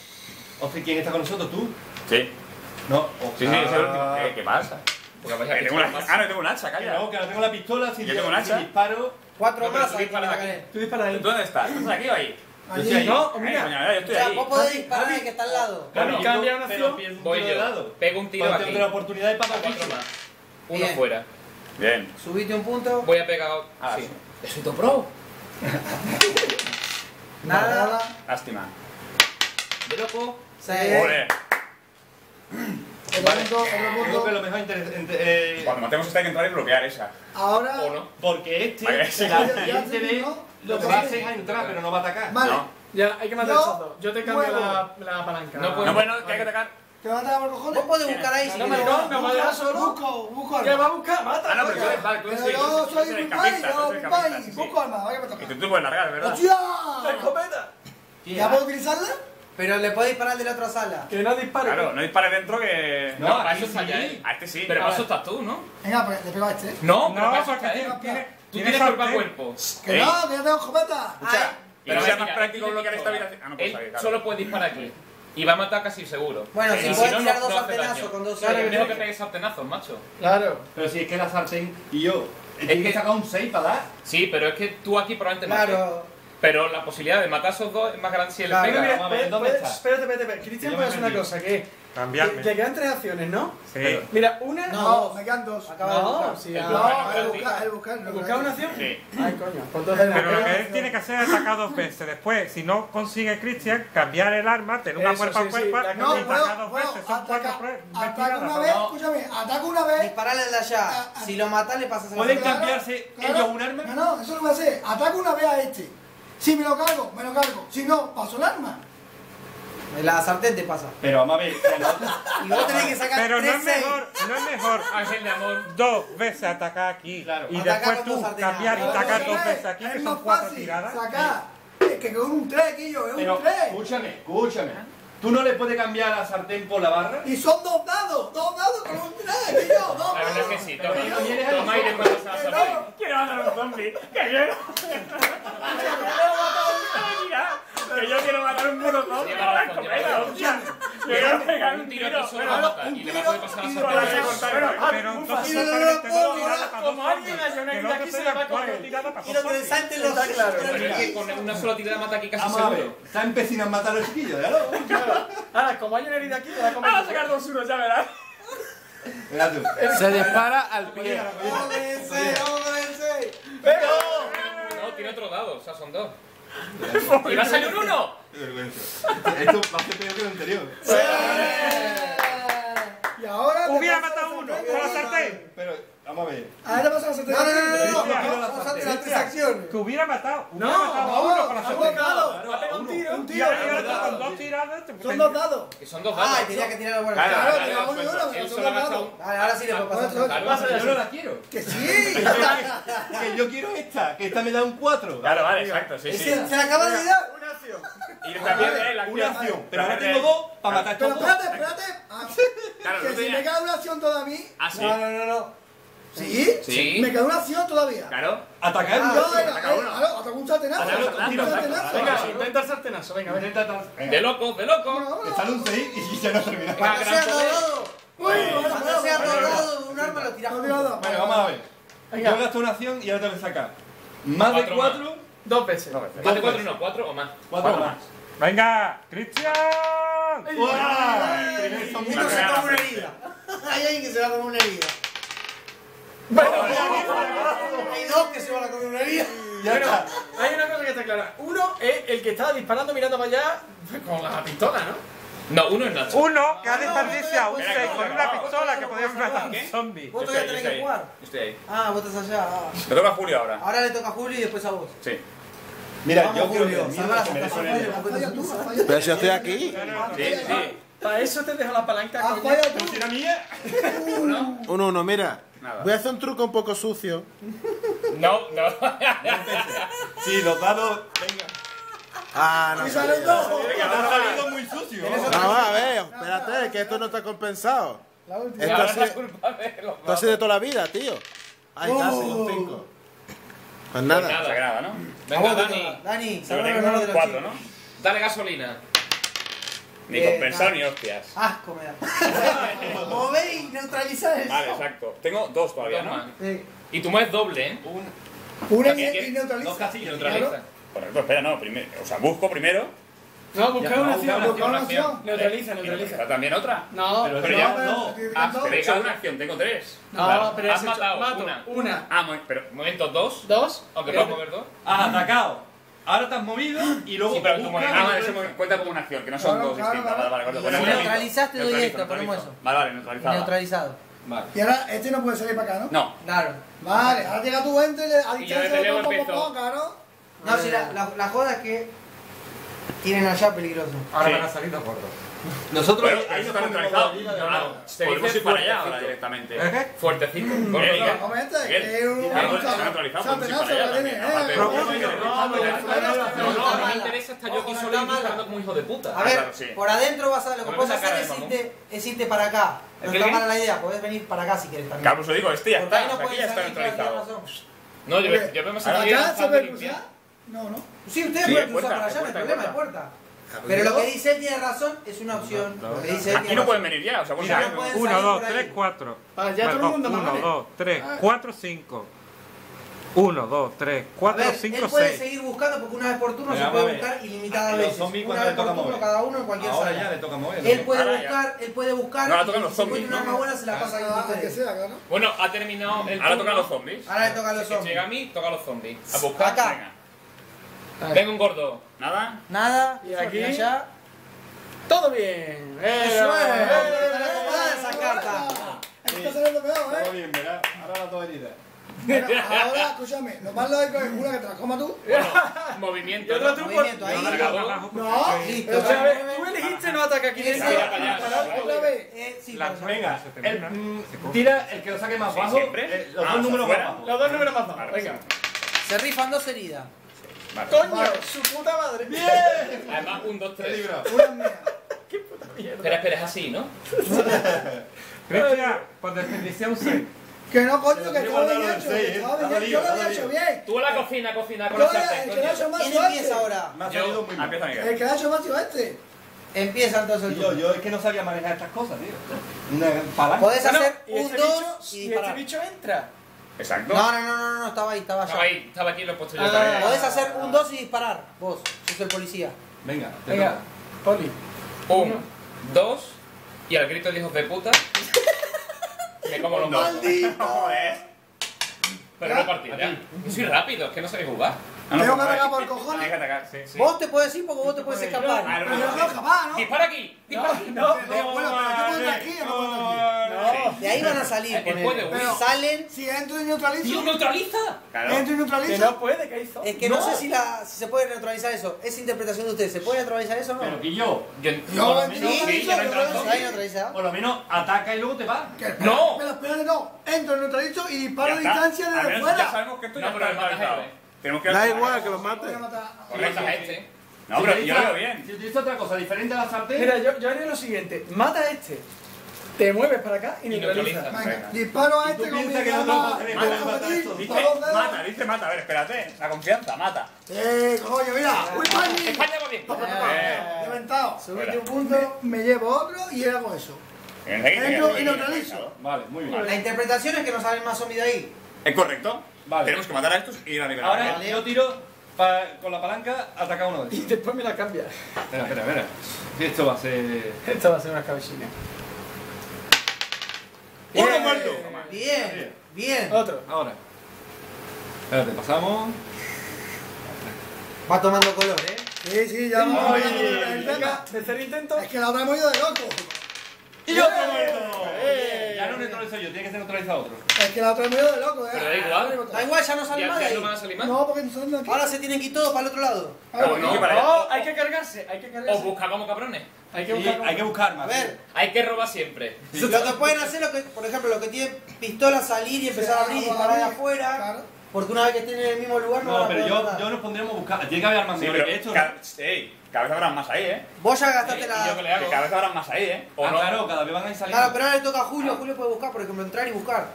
[SPEAKER 1] Hostia, ¿quién está con nosotros? ¿Tú?
[SPEAKER 7] Sí.
[SPEAKER 1] No.
[SPEAKER 7] Sí, sí, ese es el último. ¿Qué, qué pasa? Que tengo una... Ah, no, tengo un hacha,
[SPEAKER 1] Que
[SPEAKER 7] calla.
[SPEAKER 1] no, que no tengo la pistola. Si
[SPEAKER 7] Yo tengo un hacha.
[SPEAKER 1] si disparo.
[SPEAKER 3] Cuatro
[SPEAKER 4] No,
[SPEAKER 3] más
[SPEAKER 4] tú
[SPEAKER 3] hay que
[SPEAKER 4] disparas aquí.
[SPEAKER 3] caer.
[SPEAKER 6] Tú dispara ahí.
[SPEAKER 7] ¿Tú dónde estás? ¿Estás aquí o ahí?
[SPEAKER 1] Yo
[SPEAKER 5] Allí.
[SPEAKER 1] estoy ahí.
[SPEAKER 6] No, mira.
[SPEAKER 7] coño, yo
[SPEAKER 3] O
[SPEAKER 7] estoy
[SPEAKER 3] sea,
[SPEAKER 7] ahí.
[SPEAKER 3] vos podés disparar que está al lado.
[SPEAKER 6] Claro, cambia una acción.
[SPEAKER 4] Voy yo. Pego un tiro aquí.
[SPEAKER 1] tengo la oportunidad de pagar
[SPEAKER 4] Cuatro más. Uno fuera.
[SPEAKER 7] Bien.
[SPEAKER 3] Subite un punto.
[SPEAKER 4] Voy a pegar.
[SPEAKER 7] Ah,
[SPEAKER 4] sí.
[SPEAKER 7] sí.
[SPEAKER 4] Soy tu pro. (laughs)
[SPEAKER 3] Nada.
[SPEAKER 7] Lástima.
[SPEAKER 4] De loco.
[SPEAKER 3] Seis.
[SPEAKER 7] Ole.
[SPEAKER 5] Otro punto, otro
[SPEAKER 1] Creo que
[SPEAKER 5] punto.
[SPEAKER 1] lo mejor eh,
[SPEAKER 7] Cuando matemos esta hay que entrar y bloquear esa.
[SPEAKER 5] Ahora.
[SPEAKER 4] O no.
[SPEAKER 1] Porque este,
[SPEAKER 7] Vale, sí.
[SPEAKER 1] la
[SPEAKER 5] Ya- ya
[SPEAKER 1] siguiente
[SPEAKER 5] te
[SPEAKER 1] vez,
[SPEAKER 5] digo,
[SPEAKER 1] lo
[SPEAKER 5] lo
[SPEAKER 1] que va a
[SPEAKER 5] sí.
[SPEAKER 1] hacer es entrar, pero no va a atacar.
[SPEAKER 5] Vale.
[SPEAKER 7] No.
[SPEAKER 6] Ya, hay que matar
[SPEAKER 5] Yo
[SPEAKER 6] te cambio la, la palanca.
[SPEAKER 4] No puedo-
[SPEAKER 7] No, bueno, que hay que atacar.
[SPEAKER 5] ¿Te va a matar por cojones?
[SPEAKER 3] Vos podés buscar ahí si
[SPEAKER 6] No,
[SPEAKER 3] querés.
[SPEAKER 6] va a dejar solo.
[SPEAKER 5] Busco, busco
[SPEAKER 6] ¿Qué va a buscar? Mata.
[SPEAKER 7] Ah, no, pero tú
[SPEAKER 5] yo soy
[SPEAKER 7] capista,
[SPEAKER 5] país, yo mi
[SPEAKER 7] capista,
[SPEAKER 5] país. Busco arma, vaya que me
[SPEAKER 7] Y tú te puedes largar, ¿verdad?
[SPEAKER 6] La
[SPEAKER 5] ¡Hostia!
[SPEAKER 6] escopeta.
[SPEAKER 5] ¿Ya puedo utilizarla?
[SPEAKER 3] Pero le podés disparar de la otra sala.
[SPEAKER 6] Que no dispare.
[SPEAKER 7] Claro, no dispares dentro que...
[SPEAKER 4] No, para eso está ya él.
[SPEAKER 7] A este sí.
[SPEAKER 4] Pero para eso estás tú, ¿no?
[SPEAKER 5] Venga, pues le pego a este.
[SPEAKER 4] No, pero
[SPEAKER 9] No,
[SPEAKER 4] para
[SPEAKER 9] porque tiene,
[SPEAKER 4] Tú
[SPEAKER 9] tiene
[SPEAKER 4] tienes cuerpo a cuerpo.
[SPEAKER 5] Que
[SPEAKER 6] ¿Eh?
[SPEAKER 5] no, que no tengo escopeta.
[SPEAKER 7] Escucha,
[SPEAKER 4] Pero
[SPEAKER 7] no sea más práctico bloquear esta habitación. Ah, no claro.
[SPEAKER 4] solo puede disparar aquí. Y va a matar casi seguro.
[SPEAKER 3] Bueno, si
[SPEAKER 4] si
[SPEAKER 3] podés
[SPEAKER 4] no,
[SPEAKER 3] tirar
[SPEAKER 4] no-
[SPEAKER 3] dos sartenazos con dos
[SPEAKER 4] Claro, que
[SPEAKER 3] sartenes.
[SPEAKER 4] tengo que pegar sartenazos, macho.
[SPEAKER 6] Claro.
[SPEAKER 1] Pero si es que la sartén y yo. Tiene que sacar un 6 para dar.
[SPEAKER 4] Sí, pero es que tú aquí probablemente mates.
[SPEAKER 3] Claro.
[SPEAKER 4] Pero la posibilidad de matar a esos dos es más grande si él
[SPEAKER 3] Claro.
[SPEAKER 4] pega.
[SPEAKER 6] Mira,
[SPEAKER 1] vamos a ver,
[SPEAKER 6] espérate,
[SPEAKER 1] ¿dónde
[SPEAKER 6] espérate,
[SPEAKER 1] está?
[SPEAKER 6] espérate, espérate, espérate. Cristian puede
[SPEAKER 1] me
[SPEAKER 6] hacer una cosa, que,
[SPEAKER 9] Cambiarme.
[SPEAKER 6] que, que quedan tres acciones, ¿no?
[SPEAKER 9] Sí.
[SPEAKER 6] Mira, una...
[SPEAKER 5] No, me quedan dos.
[SPEAKER 3] Acaba de buscar.
[SPEAKER 6] sí,
[SPEAKER 4] El
[SPEAKER 6] ah,
[SPEAKER 5] No,
[SPEAKER 4] buscar,
[SPEAKER 5] el buscar, el buscar. el
[SPEAKER 6] ¿Buscar una acción?
[SPEAKER 7] Sí.
[SPEAKER 6] Ay, coño. Pues entonces...
[SPEAKER 9] Pero lo que él tiene que hacer es atacar dos veces. Después, si no consigue Christian, cambiar el arma, tener una cuerpo a cuerpo y
[SPEAKER 5] No,
[SPEAKER 9] atacar dos veces. Son cuatro
[SPEAKER 5] ataca, una vez, escúchame, ataco una vez.
[SPEAKER 3] Disparale al de allá. Si lo matas, le pasas a la
[SPEAKER 1] ¿Pueden cambiarse
[SPEAKER 5] Claro,
[SPEAKER 1] ellos un arma?
[SPEAKER 5] No, no, eso no va a hacer. Ataco una vez a este. Si me lo cargo, me lo cargo. Si no, paso el arma.
[SPEAKER 3] La sartén te pasa.
[SPEAKER 1] Pero vamos a ver. que no- (laughs)
[SPEAKER 3] Y vos tenés que sacar
[SPEAKER 9] Pero no es mejor, no es mejor
[SPEAKER 4] Ángel de amor.
[SPEAKER 9] dos veces atacar aquí
[SPEAKER 1] Claro.
[SPEAKER 9] y
[SPEAKER 3] Atacar
[SPEAKER 9] después
[SPEAKER 3] con
[SPEAKER 9] tú cambiar y atacar dos veces aquí, que
[SPEAKER 5] es
[SPEAKER 9] son
[SPEAKER 5] más
[SPEAKER 9] cuatro
[SPEAKER 5] fácil
[SPEAKER 9] tiradas.
[SPEAKER 5] Es que con un 3, Quillo, es
[SPEAKER 1] Pero
[SPEAKER 5] un 3.
[SPEAKER 1] escúchame, escúchame. ¿Tú no le puedes cambiar la sartén por la barra?
[SPEAKER 5] Y son dos dados, dos dados con un 3, Quillo, dos
[SPEAKER 4] La verdad es
[SPEAKER 5] dados.
[SPEAKER 4] que sí, toma. Toma cuando se va a
[SPEAKER 5] Que
[SPEAKER 4] salir.
[SPEAKER 5] no.
[SPEAKER 7] Quiero matar a un zombie. Que quiero. Que yo quiero matar a un puto zombie.
[SPEAKER 4] Lleva razón, lleva razón.
[SPEAKER 7] Me voy a pegar
[SPEAKER 4] Un
[SPEAKER 7] un
[SPEAKER 4] tiro aquí solo va a matar y le va a poder pasar a
[SPEAKER 5] un
[SPEAKER 4] la
[SPEAKER 5] tiro,
[SPEAKER 4] sartén.
[SPEAKER 9] Pero entonces
[SPEAKER 5] Y
[SPEAKER 9] tiradas
[SPEAKER 5] dar.
[SPEAKER 9] para dos
[SPEAKER 6] Como alguien a
[SPEAKER 9] Que
[SPEAKER 6] de
[SPEAKER 9] no te
[SPEAKER 6] aquí se
[SPEAKER 9] pegan
[SPEAKER 6] va a
[SPEAKER 9] cuatro
[SPEAKER 6] comer.
[SPEAKER 9] tiradas para
[SPEAKER 3] Y lo que salten los
[SPEAKER 6] Está claro.
[SPEAKER 4] Pero es que con una sola tirada mata aquí casi
[SPEAKER 1] a
[SPEAKER 4] seguro.
[SPEAKER 1] Está empecinado en matar a los chiquillos, ya lo.
[SPEAKER 6] Ahora, como hay una herida aquí, te la comes.
[SPEAKER 7] Vamos a sacar dos unos, ya verás.
[SPEAKER 1] Mira tú.
[SPEAKER 8] Se dispara al pie.
[SPEAKER 5] Jódense, jódense.
[SPEAKER 4] No, tiene otro dado, o sea, son dos. ¿Y va a salir un uno?
[SPEAKER 1] Qué vergüenza. Esto va a ser peor que lo anterior.
[SPEAKER 5] Y ahora.
[SPEAKER 9] Hubiera matado uno con la sartén.
[SPEAKER 1] Pero, vamos a ver.
[SPEAKER 5] Ahora pasa la sartén.
[SPEAKER 3] No, no, no, no,
[SPEAKER 1] la
[SPEAKER 3] Vamos a hacer tres acciones.
[SPEAKER 9] Que hubiera matado. Hubiera
[SPEAKER 6] No,
[SPEAKER 9] matado a
[SPEAKER 5] no,
[SPEAKER 9] uno con la
[SPEAKER 6] Ha pegado un tiro.
[SPEAKER 5] Un tiro.
[SPEAKER 9] con dos tiradas
[SPEAKER 5] Son dos dados.
[SPEAKER 4] Que son dos
[SPEAKER 3] Ah,
[SPEAKER 4] dados.
[SPEAKER 3] y tenía que tirar bueno.
[SPEAKER 7] Claro.
[SPEAKER 5] Claro,
[SPEAKER 4] Claro,
[SPEAKER 5] tira uno y
[SPEAKER 4] pues,
[SPEAKER 5] uno, pero son dos dados.
[SPEAKER 3] Vale, ahora sí le puedo pasar.
[SPEAKER 5] Claro,
[SPEAKER 4] Claro,
[SPEAKER 1] Yo no la quiero.
[SPEAKER 5] Que sí.
[SPEAKER 1] Que yo quiero esta, que esta me da un 4.
[SPEAKER 7] Claro, vale, exacto, sí, sí.
[SPEAKER 3] Se, la acaba de dar.
[SPEAKER 6] Una acción.
[SPEAKER 7] Y también eh, la
[SPEAKER 1] Una
[SPEAKER 7] acción.
[SPEAKER 1] acción. Pero ahora tengo dos para matar
[SPEAKER 5] Pero
[SPEAKER 1] estos dos.
[SPEAKER 5] espérate, espérate. Ah,
[SPEAKER 7] Claro,
[SPEAKER 5] Que si me queda una acción todavía.
[SPEAKER 7] Ah, sí.
[SPEAKER 3] No, no, no, no.
[SPEAKER 5] ¿Sí?
[SPEAKER 4] Sí.
[SPEAKER 5] Me queda una acción todavía.
[SPEAKER 7] Claro.
[SPEAKER 1] Atacar.
[SPEAKER 5] Venga,
[SPEAKER 7] ataca uno.
[SPEAKER 5] claro, ataco un sartenazo.
[SPEAKER 7] Ataca un sartenazo.
[SPEAKER 6] Venga, intenta el sartenazo. Venga, venga.
[SPEAKER 4] De loco, de loco.
[SPEAKER 1] Te sale un 6 y ya no termina.
[SPEAKER 3] Cuando
[SPEAKER 4] gran
[SPEAKER 3] sea dorado,
[SPEAKER 5] Uy,
[SPEAKER 3] cuando
[SPEAKER 5] bueno,
[SPEAKER 3] sea dorado, un arma lo
[SPEAKER 5] nada.
[SPEAKER 1] Bueno, vamos a ver. Yo gasto una acción y ahora tengo que sacar. Más de
[SPEAKER 4] Cuatro
[SPEAKER 1] 4.
[SPEAKER 6] Dos veces.
[SPEAKER 4] Más de cuatro no, cuatro o más.
[SPEAKER 1] 4 más.
[SPEAKER 9] Venga, Cristian.
[SPEAKER 3] Uno se una herida. Hay alguien que se va a una herida. Hay dos que se van a comer una herida.
[SPEAKER 1] Ya está.
[SPEAKER 6] Hay una cosa que está clara. Uno es el que estaba disparando mirando para allá con la pistola, ¿no?
[SPEAKER 4] No, uno es Nacho.
[SPEAKER 9] Uno que ha desperdiciado un
[SPEAKER 7] Espera,
[SPEAKER 9] 6
[SPEAKER 7] que
[SPEAKER 9] con una pistola que podía matar a un zombie.
[SPEAKER 3] Vos todavía tenés que jugar.
[SPEAKER 7] Estoy ahí.
[SPEAKER 3] Ah, vos estás allá. ah.
[SPEAKER 7] Me toca a Julio ahora.
[SPEAKER 3] Ahora le toca a Julio y después a vos.
[SPEAKER 7] Sí.
[SPEAKER 1] Mira,
[SPEAKER 3] Vamos,
[SPEAKER 1] yo quiero que un.
[SPEAKER 8] Pero si yo estoy aquí.
[SPEAKER 7] Sí, sí.
[SPEAKER 6] Para eso te dejo la palanca.
[SPEAKER 5] Ah, tú.
[SPEAKER 1] Era mía.
[SPEAKER 8] Uno, uno, mira.
[SPEAKER 7] Nada.
[SPEAKER 8] Voy a hacer un truco un poco sucio.
[SPEAKER 4] No, no. (laughs)
[SPEAKER 1] Sí, los dados. Venga.
[SPEAKER 8] Ah, no.
[SPEAKER 5] Y salen dos.
[SPEAKER 1] Venga, te han salido muy sucio.
[SPEAKER 8] No, a ver, espérate, que esto no está compensado.
[SPEAKER 5] La última.
[SPEAKER 8] Esto ha sido,
[SPEAKER 4] culpa de los
[SPEAKER 8] esto ha sido de toda la vida, tío. Ay, casi, un 5. Pues nada.
[SPEAKER 4] nada.
[SPEAKER 7] Sagrada, ¿no?
[SPEAKER 3] A
[SPEAKER 4] Venga, Dani.
[SPEAKER 3] Dani, los
[SPEAKER 7] cuatro. ¿no?
[SPEAKER 4] Dale gasolina.
[SPEAKER 7] Ni
[SPEAKER 3] Eh,
[SPEAKER 7] compensar ni hostias.
[SPEAKER 3] Asco me da. (laughs) Movéis y neutralizar eso.
[SPEAKER 7] Vale, exacto. Tengo dos todavía, ¿no?
[SPEAKER 4] más.
[SPEAKER 3] Sí.
[SPEAKER 4] Y tu es doble, ¿eh?
[SPEAKER 5] Una
[SPEAKER 4] ¿Qué
[SPEAKER 5] y, neutraliza.
[SPEAKER 1] Dos casillas.
[SPEAKER 4] Neutraliza.
[SPEAKER 7] Correcto, espera, no, primero. O sea, busco primero.
[SPEAKER 6] No, busca una acción.
[SPEAKER 1] busca
[SPEAKER 5] una acción.
[SPEAKER 6] Neutraliza,
[SPEAKER 7] ¿Y
[SPEAKER 6] neutraliza.
[SPEAKER 7] está también otra?
[SPEAKER 6] No,
[SPEAKER 1] Pero
[SPEAKER 7] ya-
[SPEAKER 1] no.
[SPEAKER 5] Dos.
[SPEAKER 7] pero he hecho una acción, tengo tres.
[SPEAKER 6] no,
[SPEAKER 4] Claro.
[SPEAKER 6] pero
[SPEAKER 4] Has
[SPEAKER 6] has
[SPEAKER 4] matado
[SPEAKER 6] mato
[SPEAKER 4] una.
[SPEAKER 6] una.
[SPEAKER 7] Ah, pero.
[SPEAKER 4] Momento dos.
[SPEAKER 6] Dos.
[SPEAKER 4] Aunque puedas mover dos.
[SPEAKER 1] Has atacado. Ahora te has movido y luego.
[SPEAKER 4] Sí, pero tu
[SPEAKER 1] buscas-
[SPEAKER 7] Ah, vale, eso cuenta como una acción, que no son
[SPEAKER 5] Claro,
[SPEAKER 7] dos
[SPEAKER 5] claro,
[SPEAKER 7] distintas. Vale, vale, correcto.
[SPEAKER 3] Si neutralizaste, doy
[SPEAKER 7] Neutralizo,
[SPEAKER 3] esto, ponemos eso.
[SPEAKER 7] Vale, vale, neutralizado.
[SPEAKER 3] Neutralizado.
[SPEAKER 1] Vale.
[SPEAKER 5] Y ahora este no puede salir para acá, ¿no?
[SPEAKER 7] No,
[SPEAKER 3] Claro.
[SPEAKER 5] Vale, ahora llega tu ente y le a distancia de
[SPEAKER 4] empiezo.
[SPEAKER 5] pom, claro.
[SPEAKER 3] No, si la, la, la joda es que Tienen allá peligroso.
[SPEAKER 9] Ahora
[SPEAKER 7] Sí.
[SPEAKER 9] van a salir los gordos.
[SPEAKER 1] Nosotros
[SPEAKER 7] Pero ahí. Ah,
[SPEAKER 4] Se dice
[SPEAKER 7] para allá
[SPEAKER 4] fuertecito.
[SPEAKER 7] ahora directamente.
[SPEAKER 9] ¿Eh?
[SPEAKER 4] Fuertecito.
[SPEAKER 5] Que es un- que eh.
[SPEAKER 4] No, no, no me
[SPEAKER 3] mala.
[SPEAKER 4] interesa estar yo solo disparando como hijo de puta.
[SPEAKER 3] A ver, por adentro vas a. Lo que puedes
[SPEAKER 4] la
[SPEAKER 3] hacer es irte, para acá. No
[SPEAKER 4] ¿El qué,
[SPEAKER 3] está mala la idea, podés venir para acá si quieres también.
[SPEAKER 7] Claro, os digo, este ya está. aquí ya neutralizado.
[SPEAKER 4] No, yo,
[SPEAKER 5] ¿Acá
[SPEAKER 4] salí
[SPEAKER 5] se puede cruzar? No, no.
[SPEAKER 3] Sí, ustedes pueden cruzar para allá, no hay problema, hay
[SPEAKER 7] puerta.
[SPEAKER 3] Pero lo que dice él tiene razón, es una opción. Lo que dice él
[SPEAKER 7] Aquí
[SPEAKER 3] tiene
[SPEAKER 7] no
[SPEAKER 3] razón.
[SPEAKER 7] pueden venir ya, o sea, bueno,
[SPEAKER 9] Mira,
[SPEAKER 7] ya-
[SPEAKER 3] pueden
[SPEAKER 9] 1,
[SPEAKER 3] salir
[SPEAKER 9] 2,
[SPEAKER 3] por ahí.
[SPEAKER 9] 3, 4.
[SPEAKER 6] Para allá todo el mundo,
[SPEAKER 9] 1,
[SPEAKER 6] mamá.
[SPEAKER 9] 2, 3, 4, 5. 1, 2, 3,
[SPEAKER 3] A
[SPEAKER 9] 4,
[SPEAKER 3] ver,
[SPEAKER 9] 5,
[SPEAKER 3] él puede
[SPEAKER 9] 6.
[SPEAKER 3] seguir buscando porque una vez por turno se puede
[SPEAKER 1] vamos a ver.
[SPEAKER 3] buscar ilimitadas
[SPEAKER 1] Los
[SPEAKER 3] veces.
[SPEAKER 1] zombies,
[SPEAKER 3] Una
[SPEAKER 1] ¿cuándo
[SPEAKER 3] vez
[SPEAKER 1] le
[SPEAKER 3] por
[SPEAKER 1] toca
[SPEAKER 3] turno
[SPEAKER 1] mover?
[SPEAKER 3] cada uno en cualquier
[SPEAKER 1] Ahora
[SPEAKER 3] sala.
[SPEAKER 1] ya le toca mover.
[SPEAKER 3] Él puede
[SPEAKER 7] Ahora ya.
[SPEAKER 3] buscar, él puede buscar.
[SPEAKER 7] No, ahora tocan los
[SPEAKER 3] si
[SPEAKER 7] zombies,
[SPEAKER 3] encuentra una
[SPEAKER 7] ¿no?
[SPEAKER 3] más buena se la pasa
[SPEAKER 5] Ah,
[SPEAKER 3] a
[SPEAKER 5] que
[SPEAKER 3] ustedes.
[SPEAKER 5] sea, claro.
[SPEAKER 4] Bueno, ha terminado el
[SPEAKER 7] Ahora tocan los zombies.
[SPEAKER 3] Ahora le toca a los
[SPEAKER 4] Si llega a
[SPEAKER 3] zombies.
[SPEAKER 4] mí, toca a los zombies. A buscar.
[SPEAKER 3] Acá.
[SPEAKER 7] Venga.
[SPEAKER 4] Venga un gordo.
[SPEAKER 7] Nada.
[SPEAKER 3] Nada.
[SPEAKER 6] Y aquí-
[SPEAKER 3] allá.
[SPEAKER 6] Todo bien.
[SPEAKER 5] Eso es.
[SPEAKER 3] Esa carta.
[SPEAKER 5] Está saliendo peor,
[SPEAKER 1] Todo
[SPEAKER 5] ¿eh?
[SPEAKER 1] bien, verá. Ahora las dos heridas.
[SPEAKER 5] Bueno, ahora, escúchame, lo más lógico es una que te la coma tú. (laughs)
[SPEAKER 4] Movimiento.
[SPEAKER 6] Y otra
[SPEAKER 4] ¿no?
[SPEAKER 6] tú por...
[SPEAKER 3] Movimiento ahí.
[SPEAKER 5] No,
[SPEAKER 3] Listo.
[SPEAKER 6] O sea, tú elegiste no atacar aquí.
[SPEAKER 5] Otra vez.
[SPEAKER 3] Eh, sí,
[SPEAKER 9] La
[SPEAKER 1] Venga,
[SPEAKER 9] Se
[SPEAKER 1] el, mm, tira el que lo saque más
[SPEAKER 7] Sí,
[SPEAKER 1] bajo.
[SPEAKER 7] siempre.
[SPEAKER 1] eh, los
[SPEAKER 7] Ah,
[SPEAKER 1] dos
[SPEAKER 7] sea,
[SPEAKER 1] números más bajos.
[SPEAKER 6] Los dos números más bajos. Venga.
[SPEAKER 3] Se rifan dos heridas.
[SPEAKER 7] Vale.
[SPEAKER 6] Coño, su puta madre.
[SPEAKER 4] Además, un, dos, tres.
[SPEAKER 5] Una es mía.
[SPEAKER 4] Espera, espera, es así, ¿no? (laughs)
[SPEAKER 9] Cristian, por definición 6.
[SPEAKER 5] Que no, coño, que estaba bien hecho.
[SPEAKER 1] sé,
[SPEAKER 5] que estaba bien
[SPEAKER 1] Ha
[SPEAKER 5] hecho. Yo lo había
[SPEAKER 1] ha
[SPEAKER 5] hecho bien.
[SPEAKER 4] Tú a la cocina, cocina con los sartén,
[SPEAKER 5] el que ha hecho más
[SPEAKER 3] ¿Quién empieza ahora?
[SPEAKER 1] Me ha salido muy
[SPEAKER 7] Ah,
[SPEAKER 1] mal.
[SPEAKER 5] El que ha hecho más este.
[SPEAKER 3] Empieza entonces el
[SPEAKER 1] yo, yo es que no sabía manejar estas cosas, tío. Una palanca.
[SPEAKER 3] Podés
[SPEAKER 6] Bueno,
[SPEAKER 3] hacer
[SPEAKER 6] y
[SPEAKER 3] un
[SPEAKER 6] este
[SPEAKER 3] 2
[SPEAKER 6] bicho,
[SPEAKER 3] y
[SPEAKER 6] este
[SPEAKER 3] disparar.
[SPEAKER 6] bicho entra.
[SPEAKER 7] Exacto.
[SPEAKER 3] No, no, no, no, no, estaba ahí, estaba
[SPEAKER 4] Estaba
[SPEAKER 3] allá.
[SPEAKER 4] ahí, estaba aquí y lo he puesto yo
[SPEAKER 6] Ah.
[SPEAKER 4] también.
[SPEAKER 3] Podés hacer un 2 y disparar. Vos, sos el policía.
[SPEAKER 1] Venga, te
[SPEAKER 6] Venga. Poli.
[SPEAKER 4] Un, dos, y al grito de hijos de puta. Me como los.
[SPEAKER 7] Joder. (laughs)
[SPEAKER 4] Pero no partida. Yo soy rápido, es que no sabéis jugar.
[SPEAKER 7] Ah, no,
[SPEAKER 5] Tengo
[SPEAKER 7] pues,
[SPEAKER 5] que atacar por cojones.
[SPEAKER 7] Tienes que atacar.
[SPEAKER 9] Sí, sí.
[SPEAKER 3] Vos te puedes ir porque vos te puedes escapar.
[SPEAKER 5] Pero no jamás, ¿no?
[SPEAKER 4] ¡Dispara aquí! ¡Dispara aquí!
[SPEAKER 6] No,
[SPEAKER 5] Pero, Bueno, pero yo puedo entrar aquí o no puedo entrar aquí.
[SPEAKER 6] no.
[SPEAKER 3] De ahí van a salir.
[SPEAKER 4] Huir.
[SPEAKER 3] Salen.
[SPEAKER 5] Si entro y
[SPEAKER 4] ¡Tío,
[SPEAKER 5] neutralizo.
[SPEAKER 4] neutraliza!
[SPEAKER 7] Claro.
[SPEAKER 5] Entro y
[SPEAKER 6] Que no puede, ¿qué hizo?
[SPEAKER 3] Es que no, sé si, la, si se puede neutralizar eso. Es interpretación de ustedes. ¿Se puede neutralizar eso o no?
[SPEAKER 1] Pero que yo,
[SPEAKER 4] Yo,
[SPEAKER 5] y
[SPEAKER 4] yo
[SPEAKER 5] neutralizo.
[SPEAKER 1] por lo menos ataca y luego te.
[SPEAKER 5] Que espera,
[SPEAKER 4] ¡No!
[SPEAKER 5] Espera, espérate, no. Entro, neutralizo y disparo a distancia desde fuera.
[SPEAKER 7] Ya sabemos que esto ya
[SPEAKER 4] No, pero
[SPEAKER 7] está
[SPEAKER 4] mata.
[SPEAKER 7] Tenemos que
[SPEAKER 2] Da igual que lo
[SPEAKER 5] Voy a
[SPEAKER 2] mate.
[SPEAKER 4] Correcto, a este.
[SPEAKER 7] No, pero yo lo veo bien.
[SPEAKER 1] Si utiliza otra cosa diferente a la sartén.
[SPEAKER 6] Mira, yo, yo haría lo siguiente. Mata a este. Te mueves para acá y
[SPEAKER 4] Y
[SPEAKER 6] neutraliza.
[SPEAKER 4] neutraliza.
[SPEAKER 5] Venga, disparo a
[SPEAKER 1] ¿Y tú
[SPEAKER 5] este con mi
[SPEAKER 1] que no
[SPEAKER 5] arma.
[SPEAKER 1] te va a hacer
[SPEAKER 5] Déjame
[SPEAKER 1] matar
[SPEAKER 5] aquí,
[SPEAKER 1] esto?
[SPEAKER 7] Dice,
[SPEAKER 5] con dos dedos.
[SPEAKER 7] mata, dice mata. A ver, espérate. La confianza, mata.
[SPEAKER 5] Eh, coño, mira. Uy, Pani.
[SPEAKER 4] España va bien.
[SPEAKER 7] Eh.
[SPEAKER 5] Reventado.
[SPEAKER 3] Subiste un punto.
[SPEAKER 5] Me llevo otro y hago eso. Entro y neutralizo.
[SPEAKER 1] Vale, muy bien.
[SPEAKER 3] La interpretación es que no salen más zombies de ahí.
[SPEAKER 7] Es correcto.
[SPEAKER 1] Vale.
[SPEAKER 7] Tenemos que matar a estos y ir a liberar.
[SPEAKER 1] Ahora
[SPEAKER 3] Vale.
[SPEAKER 1] yo tiro pa- con la palanca, ataca a uno de
[SPEAKER 6] Y
[SPEAKER 1] estos.
[SPEAKER 6] después me la cambia.
[SPEAKER 1] Espera, espera, espera. Esto va a ser.
[SPEAKER 6] Esto va a ser una cabecilla.
[SPEAKER 7] ¡Uno muerto!
[SPEAKER 3] Bien, bien.
[SPEAKER 6] Otro.
[SPEAKER 1] Ahora. Espérate, pasamos.
[SPEAKER 3] Va tomando color, ¿eh?
[SPEAKER 5] Sí, sí, ya vamos.
[SPEAKER 1] Ay,
[SPEAKER 6] tercer intento.
[SPEAKER 5] Es que la otra hemos ido de loco.
[SPEAKER 1] ¡Y otro muerto! Ya no neutralizo yo, tiene que ser neutralizado otro.
[SPEAKER 5] Es que la otra hemos ido de loco, eh.
[SPEAKER 4] Pero da igual.
[SPEAKER 3] Da igual, ya no salen
[SPEAKER 4] Ya,
[SPEAKER 3] más
[SPEAKER 4] no van a salir más.
[SPEAKER 5] No, porque no salen de aquí.
[SPEAKER 3] Ahora se tienen que ir todos para el otro lado.
[SPEAKER 5] Ah,
[SPEAKER 7] No,
[SPEAKER 6] hay que cargarse, hay que cargarse.
[SPEAKER 4] busca como cabrones.
[SPEAKER 6] Hay que buscar.
[SPEAKER 1] hay que buscar
[SPEAKER 3] A
[SPEAKER 1] más.
[SPEAKER 3] ver,
[SPEAKER 4] Hay que robar siempre.
[SPEAKER 3] lo que pueden hacer, lo que, por ejemplo, lo que tienen pistola, salir y empezar a abrir y disparar de afuera.
[SPEAKER 5] Claro.
[SPEAKER 3] Porque una vez que estén en el mismo lugar no, van
[SPEAKER 1] No,
[SPEAKER 3] a
[SPEAKER 1] pero yo, yo nos pondríamos a buscar. Tiene que haber armas
[SPEAKER 7] Sí, pero
[SPEAKER 1] que esto.
[SPEAKER 7] ey, cada vez habrán más ahí, ¿eh?
[SPEAKER 3] Vos ya gastaste
[SPEAKER 4] ¿Y yo
[SPEAKER 3] la...
[SPEAKER 4] le hago?
[SPEAKER 7] Que cada vez habrán más ahí, ¿eh?
[SPEAKER 1] ¿O
[SPEAKER 7] ¿O no?
[SPEAKER 1] claro, cada vez van a ir saliendo.
[SPEAKER 3] Claro, pero ahora le toca a Julio. Julio puede buscar, por ejemplo, entrar y buscar.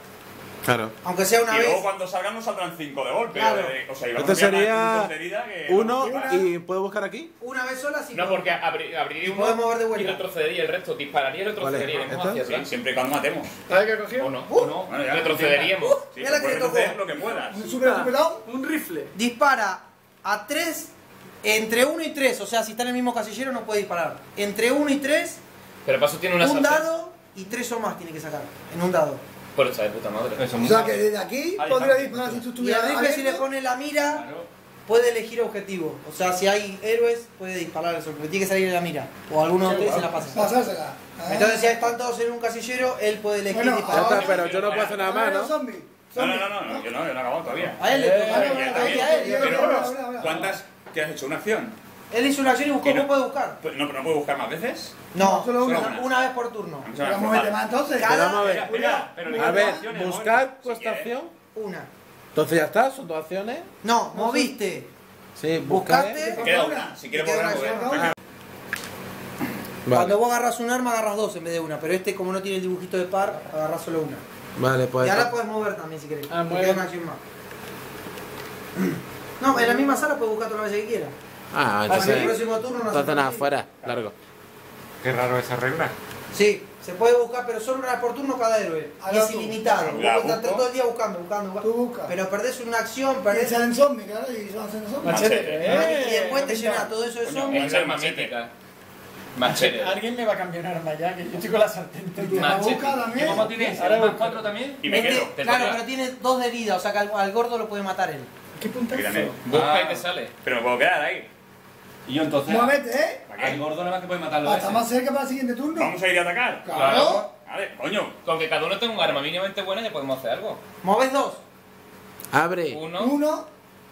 [SPEAKER 2] Claro.
[SPEAKER 3] Aunque sea una
[SPEAKER 7] Y luego
[SPEAKER 3] vez.
[SPEAKER 7] cuando salgan nos saldrán cinco de golpe.
[SPEAKER 3] Claro.
[SPEAKER 7] eh, O sea, vamos
[SPEAKER 2] Este sería
[SPEAKER 7] de vida que-
[SPEAKER 2] Uno y puedo buscar aquí.
[SPEAKER 3] Una vez sola, sí.
[SPEAKER 4] No, porque abri- abriría
[SPEAKER 3] Y
[SPEAKER 4] uno
[SPEAKER 3] podemos mover de
[SPEAKER 4] y
[SPEAKER 3] vuelta.
[SPEAKER 4] retrocedería el resto. Dispararía y retrocedería. Hacia
[SPEAKER 7] Sí,
[SPEAKER 4] atrás.
[SPEAKER 7] siempre y cuando matemos.
[SPEAKER 6] ¿Sabes qué cogió?
[SPEAKER 4] ¿O no?
[SPEAKER 1] ¿O no?
[SPEAKER 7] Bueno, ya
[SPEAKER 4] Retrocederíamos.
[SPEAKER 7] Sí,
[SPEAKER 3] Mira la que
[SPEAKER 7] puedes
[SPEAKER 3] tocó.
[SPEAKER 7] hacer lo que puedas.
[SPEAKER 5] Un super.
[SPEAKER 6] Un rifle.
[SPEAKER 3] Dispara a tres. Entre 1 y 3, o sea, si está en el mismo casillero no puede disparar. Entre 1 y 3,
[SPEAKER 4] Pero paso tiene una
[SPEAKER 3] un
[SPEAKER 4] sartén.
[SPEAKER 3] dado y 3 o más tiene que sacar. En un dado.
[SPEAKER 4] Por esa de puta madre.
[SPEAKER 1] Eso,
[SPEAKER 5] O
[SPEAKER 1] muy
[SPEAKER 5] sea
[SPEAKER 1] mal.
[SPEAKER 5] que desde aquí
[SPEAKER 1] Ahí
[SPEAKER 5] podría
[SPEAKER 1] está.
[SPEAKER 5] disparar si tú
[SPEAKER 3] Y el
[SPEAKER 5] estuvieras
[SPEAKER 3] rifle, si le pone la mira,
[SPEAKER 1] Claro.
[SPEAKER 3] puede elegir objetivo. O sea, si hay héroes, puede disparar eso, pero tiene que salir de la mira. O alguno de ustedes se la pasa.
[SPEAKER 5] Pasársela.
[SPEAKER 3] Entonces, si están todos en un casillero, él puede elegir
[SPEAKER 5] Bueno,
[SPEAKER 3] disparar.
[SPEAKER 5] ahora-
[SPEAKER 2] pero yo no puedo hacer nada
[SPEAKER 5] Ahora
[SPEAKER 2] más, ¿no?
[SPEAKER 7] No, no, no, no, no, yo no, yo no he acabado todavía.
[SPEAKER 3] A él le
[SPEAKER 6] Eh,
[SPEAKER 3] toca.
[SPEAKER 7] está. ¿Qué has hecho? ¿Una acción?
[SPEAKER 3] Él hizo una acción y buscó,
[SPEAKER 7] Y no-
[SPEAKER 3] ¿cómo puede buscar?
[SPEAKER 7] Pues no, pero no puedo buscar más veces.
[SPEAKER 3] No,
[SPEAKER 5] solo
[SPEAKER 3] una,
[SPEAKER 5] una.
[SPEAKER 3] una vez por turno.
[SPEAKER 7] A
[SPEAKER 5] Pero
[SPEAKER 7] mal.
[SPEAKER 5] más entonces.
[SPEAKER 3] Cada-
[SPEAKER 8] Pero vamos a ver.
[SPEAKER 7] Espera, pero
[SPEAKER 8] A
[SPEAKER 7] no
[SPEAKER 8] ver, buscar.
[SPEAKER 7] Si
[SPEAKER 8] cuesta
[SPEAKER 7] quieres.
[SPEAKER 8] acción.
[SPEAKER 3] Una.
[SPEAKER 8] Entonces ya está, son dos acciones.
[SPEAKER 3] No, moviste.
[SPEAKER 8] Sí.
[SPEAKER 3] Buscaste.
[SPEAKER 7] Queda una. Si quieres volver a mover.
[SPEAKER 3] acción.
[SPEAKER 8] Vale,
[SPEAKER 3] Cuando vos agarras un arma, agarras dos en vez de una. Pero este, como no tiene el dibujito de par, agarras solo una.
[SPEAKER 8] vale, pues.
[SPEAKER 3] Y ahora puedes mover también si querés.
[SPEAKER 6] Ah, mueve.
[SPEAKER 3] una acción más. No, en la misma sala puedes buscar todas las veces que quieras.
[SPEAKER 8] Ah,
[SPEAKER 3] Para el
[SPEAKER 8] entonces.
[SPEAKER 3] próximo turno no hace
[SPEAKER 8] Entonces nada,
[SPEAKER 3] falta.
[SPEAKER 8] fuera, largo.
[SPEAKER 9] Qué raro esa regla.
[SPEAKER 3] Sí, se puede buscar, pero solo una por turno cada héroe. Y es ilimitado. Vos
[SPEAKER 7] La busco.
[SPEAKER 3] todo el día buscando, buscando, buscando.
[SPEAKER 5] Tú buscas.
[SPEAKER 3] Pero perdés una acción,
[SPEAKER 5] Y
[SPEAKER 3] perdés.
[SPEAKER 5] salen zombies, claro, y van haciendo zombies.
[SPEAKER 6] Machete.
[SPEAKER 7] Machete.
[SPEAKER 3] Y después te
[SPEAKER 6] pinta.
[SPEAKER 3] llena todo eso de zombies.
[SPEAKER 4] Es arma mítica. Machete.
[SPEAKER 6] Alguien me va a cambiar arma ya, que yo estoy con la sartén.
[SPEAKER 5] La
[SPEAKER 4] Machete. ¿Y
[SPEAKER 5] también.
[SPEAKER 4] cómo tienes?
[SPEAKER 6] Ahora
[SPEAKER 4] ¿Más cuatro también?
[SPEAKER 7] Y me quedo.
[SPEAKER 3] Claro, pero tiene dos de vida, o sea que al, al gordo lo puede matar él.
[SPEAKER 6] ¿Qué puntazo?
[SPEAKER 7] Aquí también.
[SPEAKER 4] Busca
[SPEAKER 7] Ah,
[SPEAKER 4] y te sale.
[SPEAKER 7] Pero me puedo quedar ahí.
[SPEAKER 1] Y yo entonces.
[SPEAKER 5] Muévete, ¿eh?
[SPEAKER 7] ¿Para
[SPEAKER 1] Al
[SPEAKER 7] qué?
[SPEAKER 1] gordo nada más que puede matarlo.
[SPEAKER 5] Hasta
[SPEAKER 1] ese.
[SPEAKER 5] más cerca para el siguiente turno.
[SPEAKER 7] Vamos a ir a atacar.
[SPEAKER 5] Claro.
[SPEAKER 7] Vale, coño.
[SPEAKER 4] Con que cada uno tenga un arma mínimamente buena ya podemos hacer algo.
[SPEAKER 3] Moves dos.
[SPEAKER 8] Abre.
[SPEAKER 4] Uno.
[SPEAKER 5] Uno.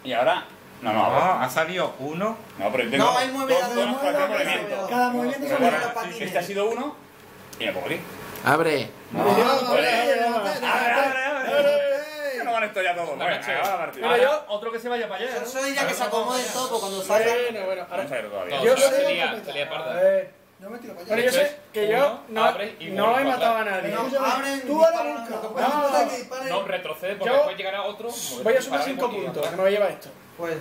[SPEAKER 7] Y ahora. No, no,
[SPEAKER 9] No, ha salido uno.
[SPEAKER 7] No, pero tengo
[SPEAKER 3] No, él mueve
[SPEAKER 7] dos movimiento.
[SPEAKER 5] Cada movimiento
[SPEAKER 3] Pero
[SPEAKER 5] son
[SPEAKER 3] bueno,
[SPEAKER 5] dos.
[SPEAKER 3] los patines.
[SPEAKER 7] Este ha sido uno. Y me pongo aquí.
[SPEAKER 8] Abre.
[SPEAKER 7] Abre, abre, abre. No van esto ya todo. Bueno.
[SPEAKER 6] Pero yo-
[SPEAKER 4] otro que se vaya para allá.
[SPEAKER 3] Yo,
[SPEAKER 4] ¿no?
[SPEAKER 3] yo diría que se acomoden todo cuando salga.
[SPEAKER 6] Bueno, bueno, ahora.
[SPEAKER 7] Vamos a ver todavía.
[SPEAKER 4] No,
[SPEAKER 6] Yo
[SPEAKER 4] se
[SPEAKER 6] sé-
[SPEAKER 4] lía- se lía
[SPEAKER 6] A
[SPEAKER 4] parda.
[SPEAKER 6] ver.
[SPEAKER 5] Yo me tiro para allá.
[SPEAKER 6] yo sé que yo no, he matado a nadie.
[SPEAKER 5] No,
[SPEAKER 3] Abren,
[SPEAKER 5] Tú busca.
[SPEAKER 4] retrocede porque
[SPEAKER 6] Yo-
[SPEAKER 4] después llegará otro.
[SPEAKER 6] Voy a sumar 5 puntos, que me voy a llevar esto.
[SPEAKER 3] Pues,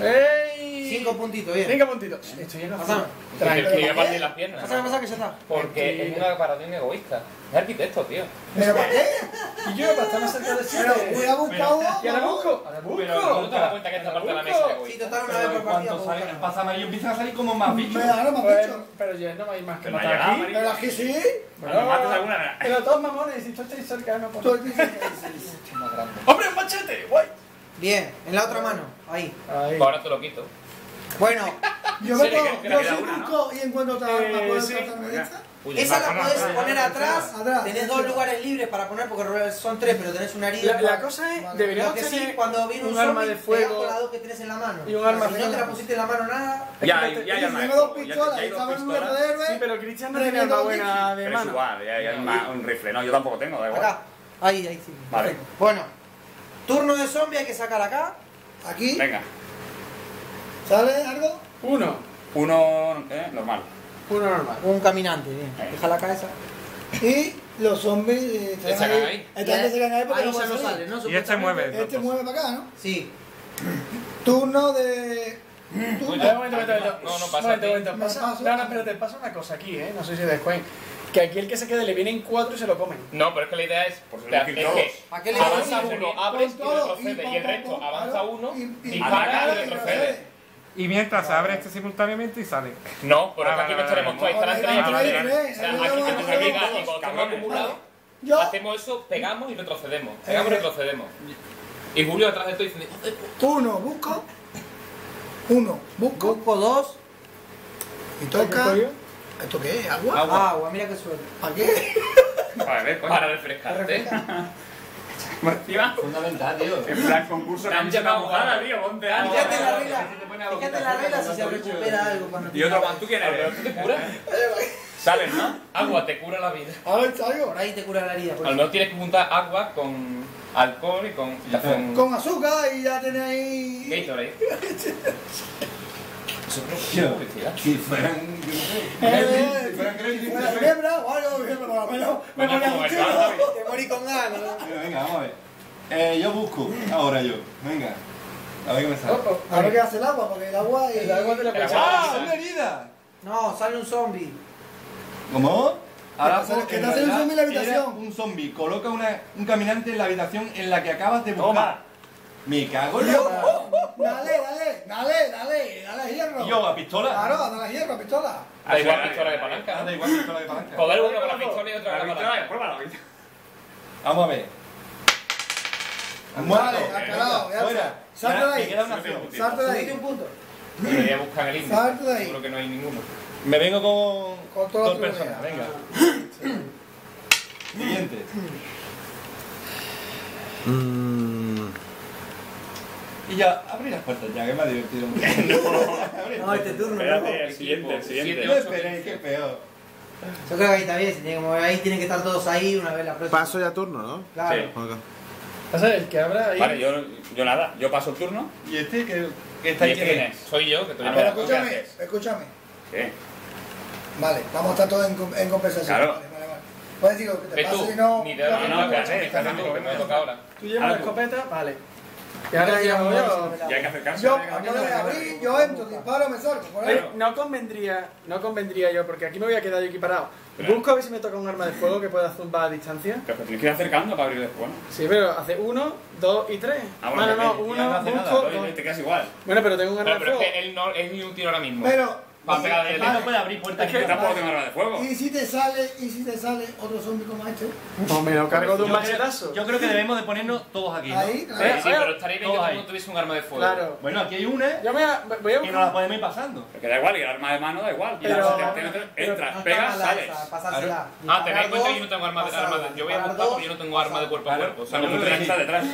[SPEAKER 6] ¡Ey!
[SPEAKER 3] Cinco puntitos, bien.
[SPEAKER 6] 5 puntitos. Estoy en la
[SPEAKER 3] Pasame.
[SPEAKER 6] zona.
[SPEAKER 4] Que que iba a partir las piernas.
[SPEAKER 3] Pásame, pásame que ya está.
[SPEAKER 4] Porque es una paradigma egoísta. Es arquitecto, tío.
[SPEAKER 5] ¿Pero para qué?
[SPEAKER 6] Y yo para estar más cerca del
[SPEAKER 5] Pero
[SPEAKER 6] 7.
[SPEAKER 5] voy a buscar uno.
[SPEAKER 6] Y ahora busco. Ahora busco.
[SPEAKER 4] Pero tú no te das cuenta que esta parte de la mesa es
[SPEAKER 3] Sí,
[SPEAKER 4] egoísta.
[SPEAKER 3] total, una vez por partida.
[SPEAKER 1] Cuando pasa amarillo empiezan a salir como más bichos.
[SPEAKER 5] Me ahora me has
[SPEAKER 6] Pues,
[SPEAKER 5] dicho.
[SPEAKER 6] pero ya no hay más que matar aquí.
[SPEAKER 5] Pero aquí sí.
[SPEAKER 7] Cuando mates alguna.
[SPEAKER 6] Pero todos mamones, si tú estás cerca, no puedo.
[SPEAKER 5] sí.
[SPEAKER 6] ¡Hombre, un machete! ¡Guay!
[SPEAKER 3] Bien, en la otra mano. Ahí.
[SPEAKER 6] Ahí.
[SPEAKER 4] Pues ahora te lo quito.
[SPEAKER 3] Bueno, (laughs)
[SPEAKER 5] Yo
[SPEAKER 4] Sí,
[SPEAKER 5] me
[SPEAKER 4] que-
[SPEAKER 5] pongo,
[SPEAKER 4] que
[SPEAKER 5] yo sí
[SPEAKER 7] ¿no?
[SPEAKER 5] busco y encuentro otra.
[SPEAKER 6] Eh,
[SPEAKER 5] ¿Puedo
[SPEAKER 6] sí.
[SPEAKER 5] tratarme de esta?
[SPEAKER 3] esa la podés
[SPEAKER 9] atrás,
[SPEAKER 3] poner atrás.
[SPEAKER 5] atrás.
[SPEAKER 3] Tenés dos lugares libres para poner porque son tres, pero tenés una herida.
[SPEAKER 6] La, la cosa es, deberíamos
[SPEAKER 3] que sí,
[SPEAKER 6] tener
[SPEAKER 3] cuando viene un,
[SPEAKER 6] un arma
[SPEAKER 3] zombie,
[SPEAKER 6] de fuego.
[SPEAKER 3] las dos que tenés en la mano.
[SPEAKER 6] Y un arma
[SPEAKER 3] si no te la pusiste en la mano nada.
[SPEAKER 7] Ya, ya, ya,
[SPEAKER 5] Y
[SPEAKER 7] no
[SPEAKER 5] tengo dos
[SPEAKER 7] ya-
[SPEAKER 5] pistolas
[SPEAKER 7] ya
[SPEAKER 5] estaba en un héroe.
[SPEAKER 6] Sí, pero Cristian no tiene arma buena de
[SPEAKER 7] Pero es
[SPEAKER 6] mano.
[SPEAKER 7] igual, ya hay ma- un rifle. No, yo tampoco tengo, da igual.
[SPEAKER 3] Acá. Ahí, ahí sí.
[SPEAKER 7] Vale.
[SPEAKER 3] Bueno, turno de zombie hay que sacar acá.
[SPEAKER 5] Aquí.
[SPEAKER 7] Venga.
[SPEAKER 5] ¿Sale algo?
[SPEAKER 6] Uno.
[SPEAKER 7] Uno, eh, normal.
[SPEAKER 6] Uno normal.
[SPEAKER 3] Un caminante, bien.
[SPEAKER 7] Ahí.
[SPEAKER 3] Deja la cabeza.
[SPEAKER 5] Y los zombies eh,
[SPEAKER 4] Se ahí.
[SPEAKER 5] Están que se caen ahí porque
[SPEAKER 3] ahí
[SPEAKER 5] no
[SPEAKER 3] no sale.
[SPEAKER 9] Y este mueve.
[SPEAKER 5] Este mueve para acá, ¿no?
[SPEAKER 3] Sí.
[SPEAKER 5] Turno de.
[SPEAKER 6] Eh, un momento, un momento, un momento.
[SPEAKER 4] No, no pasa.
[SPEAKER 6] momento,
[SPEAKER 4] a
[SPEAKER 6] Pasa,
[SPEAKER 5] paso.
[SPEAKER 6] no, no, espérate, pasa una cosa aquí, ¿eh? No sé si des cuenta. Que aquí el que se quede le vienen cuatro y se lo comen.
[SPEAKER 4] No, pero es que la idea es.
[SPEAKER 7] Por
[SPEAKER 4] es que
[SPEAKER 3] ¿Para qué le
[SPEAKER 4] avanza uno, abres y retrocede.
[SPEAKER 5] y
[SPEAKER 4] Y el resto avanza uno,
[SPEAKER 5] y- y-
[SPEAKER 4] dispara y
[SPEAKER 5] y-
[SPEAKER 4] retrocede.
[SPEAKER 9] Y mientras se abre este simultáneamente y sale.
[SPEAKER 4] No, pero es que
[SPEAKER 9] Ah,
[SPEAKER 4] aquí no
[SPEAKER 9] vale.
[SPEAKER 4] todos, estarán tres y aquí tenemos que vida y
[SPEAKER 7] ahora,
[SPEAKER 4] cuando estemos
[SPEAKER 7] cabrones.
[SPEAKER 4] acumulados,
[SPEAKER 5] Yo.
[SPEAKER 4] hacemos eso, pegamos y retrocedemos. Pegamos y
[SPEAKER 5] Eh.
[SPEAKER 4] retrocedemos. Y Julio atrás de todo diciendo,
[SPEAKER 5] Uno, busco. Uno, busco.
[SPEAKER 3] Busco dos.
[SPEAKER 5] Y toca. ¿Esto qué es? ¿Agua?
[SPEAKER 3] Agua, mira qué suerte.
[SPEAKER 5] ¿Para qué?
[SPEAKER 7] Para ver,
[SPEAKER 4] para refrescarte.
[SPEAKER 7] Encima,
[SPEAKER 1] Fundamental, tío.
[SPEAKER 7] En plan concurso
[SPEAKER 4] Te han
[SPEAKER 7] camiseta
[SPEAKER 4] llamado
[SPEAKER 7] mojada,
[SPEAKER 4] ahora.
[SPEAKER 7] tío, ponte algo.
[SPEAKER 3] Fíjate en la regla. Fíjate la regla si se recupera algo cuando
[SPEAKER 7] Y otro, ¿tú quién
[SPEAKER 4] Pero
[SPEAKER 7] eres?
[SPEAKER 4] te (laughs) cura.
[SPEAKER 7] Sales, ¿no?
[SPEAKER 4] Agua te cura la vida.
[SPEAKER 5] A ver, salgo.
[SPEAKER 3] Por ahí te cura la herida. por
[SPEAKER 4] A lo
[SPEAKER 3] eso.
[SPEAKER 4] mejor tienes que juntar agua con alcohol y con, y con
[SPEAKER 5] Con azúcar y ya tenéis.
[SPEAKER 4] Gatorade. (laughs) Es
[SPEAKER 1] Tío,
[SPEAKER 4] publicidad.
[SPEAKER 1] Si fueran.
[SPEAKER 5] Eh,
[SPEAKER 1] Si fueran
[SPEAKER 5] Si fuera ginebra o algo, por lo me
[SPEAKER 3] morí con ganas.
[SPEAKER 1] Venga, vamos a ver. Eh, yo busco. Ahora yo. Venga. A ver qué me sale.
[SPEAKER 6] Ojo.
[SPEAKER 5] A ver qué hace el agua, porque el agua.
[SPEAKER 6] El agua te la.
[SPEAKER 1] ¡Ah! ¡Una herida!
[SPEAKER 3] No, sale un zombie.
[SPEAKER 1] ¿Cómo? Ahora,
[SPEAKER 5] ¿Qué te hace- un zombie en la habitación?
[SPEAKER 1] Un zombie coloca una, un caminante en la habitación en la que acabas de buscar.
[SPEAKER 7] Toma.
[SPEAKER 1] Me cago en la...
[SPEAKER 5] Dale, dale, dale, dale, dale hierro.
[SPEAKER 1] Y yo, a pistola.
[SPEAKER 5] Claro, dale hierro, pistola.
[SPEAKER 4] Da igual pistola
[SPEAKER 7] dale,
[SPEAKER 4] palanca.
[SPEAKER 1] Da igual pistola de palanca.
[SPEAKER 4] Joder, uno con la pistola y otro con la
[SPEAKER 7] pistola,
[SPEAKER 4] palanca.
[SPEAKER 7] pruébalo.
[SPEAKER 1] Vamos a ver.
[SPEAKER 5] Vale, ya
[SPEAKER 1] Fuera.
[SPEAKER 5] está. Salte de ahí. Salte de ahí.
[SPEAKER 3] un punto.
[SPEAKER 4] Debería buscar el índice.
[SPEAKER 5] Salte de ahí.
[SPEAKER 4] Seguro que no hay ninguno.
[SPEAKER 1] Me vengo con,
[SPEAKER 5] Con toda la
[SPEAKER 1] dos personas. Venga. (coughs) Siguiente.
[SPEAKER 8] Mm,
[SPEAKER 1] Y ya, abrí las puertas ya, que me ha divertido mucho.
[SPEAKER 5] No, este turno. no.
[SPEAKER 7] Espérate, el siguiente, el siguiente.
[SPEAKER 1] No esperéis, qué peor.
[SPEAKER 3] Yo creo que ahí está bien, se tiene que mover ahí, tienen que estar todos ahí una vez la próxima.
[SPEAKER 2] Paso ya turno, ¿no?
[SPEAKER 3] Claro.
[SPEAKER 7] Sí.
[SPEAKER 6] El que abra ahí.
[SPEAKER 7] Vale, yo, yo nada, yo paso el turno.
[SPEAKER 1] ¿Y este que, que está
[SPEAKER 7] ¿Y
[SPEAKER 1] ahí
[SPEAKER 7] este quién es?
[SPEAKER 4] Soy yo, que estoy
[SPEAKER 7] Ah,
[SPEAKER 5] Pero
[SPEAKER 7] no, ¿qué
[SPEAKER 5] escúchame, escúchame.
[SPEAKER 7] ¿Qué?
[SPEAKER 5] Vale, vamos a estar todos en, com- en compensación.
[SPEAKER 7] Claro.
[SPEAKER 5] Vale, vale, vale. Pues digo, que te pase y no.
[SPEAKER 4] ni te
[SPEAKER 7] No,
[SPEAKER 4] da
[SPEAKER 7] no,
[SPEAKER 4] no,
[SPEAKER 7] espérate,
[SPEAKER 4] espérate,
[SPEAKER 7] espérate,
[SPEAKER 4] tú, que me toca ahora.
[SPEAKER 6] Tú llevas
[SPEAKER 7] Ah,
[SPEAKER 6] la
[SPEAKER 7] tú.
[SPEAKER 6] escopeta, vale. Y ahora ya voy yo.
[SPEAKER 7] Ya hay que acercarse.
[SPEAKER 5] Yo acabo de abrir, yo entro, disparo, me salgo. Por ahí.
[SPEAKER 6] Oye, no convendría, no convendría yo, porque aquí me voy a quedar yo equiparado.
[SPEAKER 7] Pero-
[SPEAKER 6] Busco a ver si me toca un arma de fuego que pueda zumbar a distancia.
[SPEAKER 7] Pero tienes que ir acercando para abrir después. ¿no?
[SPEAKER 6] Sí, pero hace uno, dos y tres.
[SPEAKER 7] Ah, bueno,
[SPEAKER 6] no, no, uno,
[SPEAKER 1] ya no hace
[SPEAKER 6] busco.
[SPEAKER 1] nada,
[SPEAKER 7] Oye, te quedas igual.
[SPEAKER 6] Bueno, pero tengo un arma
[SPEAKER 4] Pero,
[SPEAKER 6] de
[SPEAKER 4] pero es
[SPEAKER 6] fuego.
[SPEAKER 4] que él no es inútil ahora mismo.
[SPEAKER 5] Pero.
[SPEAKER 4] Para pegar de
[SPEAKER 1] no puede abrir puertas
[SPEAKER 6] Es que-
[SPEAKER 7] tampoco tengo arma de fuego.
[SPEAKER 5] Y si te sale, y si te sale otro zombie como este.
[SPEAKER 6] No, me lo cargo de un
[SPEAKER 1] Yo creo,
[SPEAKER 6] machetazo.
[SPEAKER 1] yo creo que debemos de ponernos todos aquí, ¿no?
[SPEAKER 5] Ahí,
[SPEAKER 4] Sí,
[SPEAKER 5] claro.
[SPEAKER 4] sí, pero estaría bien que todo el mundo tuviese un arma de fuego.
[SPEAKER 6] Claro.
[SPEAKER 1] Bueno, aquí hay una
[SPEAKER 6] Yo me voy a,
[SPEAKER 1] y nos la podemos ir pasando.
[SPEAKER 7] Porque da igual, y el arma de mano da igual. Y
[SPEAKER 6] Pero-
[SPEAKER 7] entras,
[SPEAKER 3] No
[SPEAKER 7] pegas, sales.
[SPEAKER 4] Ah, tenéis en cuenta que yo no tengo arma de,
[SPEAKER 3] dos,
[SPEAKER 4] arma de- Yo voy a
[SPEAKER 3] dos,
[SPEAKER 4] porque yo no tengo arma de cuerpo a cuerpo. O sea,
[SPEAKER 7] No,
[SPEAKER 4] me
[SPEAKER 7] detrás.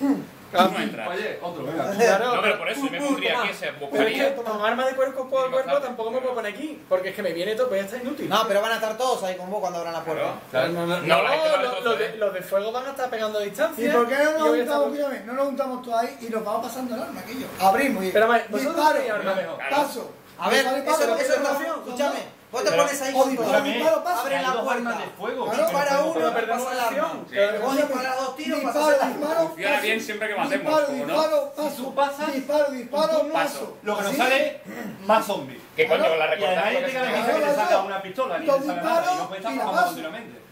[SPEAKER 7] (clears throat) No.
[SPEAKER 1] Oye, otro, venga. (laughs)
[SPEAKER 6] Claro,
[SPEAKER 4] No, pero por eso me pondría aquí, se
[SPEAKER 6] Pero es
[SPEAKER 4] buscaría.
[SPEAKER 6] que con arma de cuerpo a cuerpo tampoco me puedo poner aquí. Porque es que me viene todo, pues ya está inútil.
[SPEAKER 3] No, pero van a estar todos ahí con vos cuando abran la puerta.
[SPEAKER 7] Claro.
[SPEAKER 6] no, no,
[SPEAKER 4] No, vale
[SPEAKER 6] los, de,
[SPEAKER 4] ¿eh?
[SPEAKER 6] de fuego van a estar pegando a distancia.
[SPEAKER 5] ¿Y por qué no nos juntamos, escúchame, no nos juntamos todos ahí y nos vamos pasando el arma, aquello? Abrimos y
[SPEAKER 6] Pero, vale, vosotros
[SPEAKER 5] disparo,
[SPEAKER 6] tenéis arma.
[SPEAKER 5] paso.
[SPEAKER 3] A ver, eso, es opción. Escúchame, vos te
[SPEAKER 1] Pero-
[SPEAKER 3] pones ahí
[SPEAKER 5] O
[SPEAKER 3] con
[SPEAKER 5] disparo, disparo, paso.
[SPEAKER 3] Abre la puerta.
[SPEAKER 1] de fuego.
[SPEAKER 5] Claro,
[SPEAKER 3] Dispara
[SPEAKER 6] Pero
[SPEAKER 3] uno,
[SPEAKER 6] perdemos
[SPEAKER 3] pasa
[SPEAKER 6] la
[SPEAKER 3] arma.
[SPEAKER 6] acción.
[SPEAKER 7] Sí.
[SPEAKER 3] Vos disparas dos tiros, pasas
[SPEAKER 5] Disparo,
[SPEAKER 3] arma.
[SPEAKER 5] disparo,
[SPEAKER 7] Funciona bien siempre que matemos,
[SPEAKER 5] disparo,
[SPEAKER 7] ¿o no?
[SPEAKER 5] disparo, paso,
[SPEAKER 1] Tú pasas,
[SPEAKER 5] disparo, disparo, paso.
[SPEAKER 1] Lo que nos sale es más zombies.
[SPEAKER 4] ¿Qué coño con la
[SPEAKER 1] Y además
[SPEAKER 4] recortada?
[SPEAKER 1] hay
[SPEAKER 4] que
[SPEAKER 1] que que le saca una pistola ni le
[SPEAKER 5] Dos
[SPEAKER 1] saca nada y no
[SPEAKER 5] disparos
[SPEAKER 1] estar continuamente.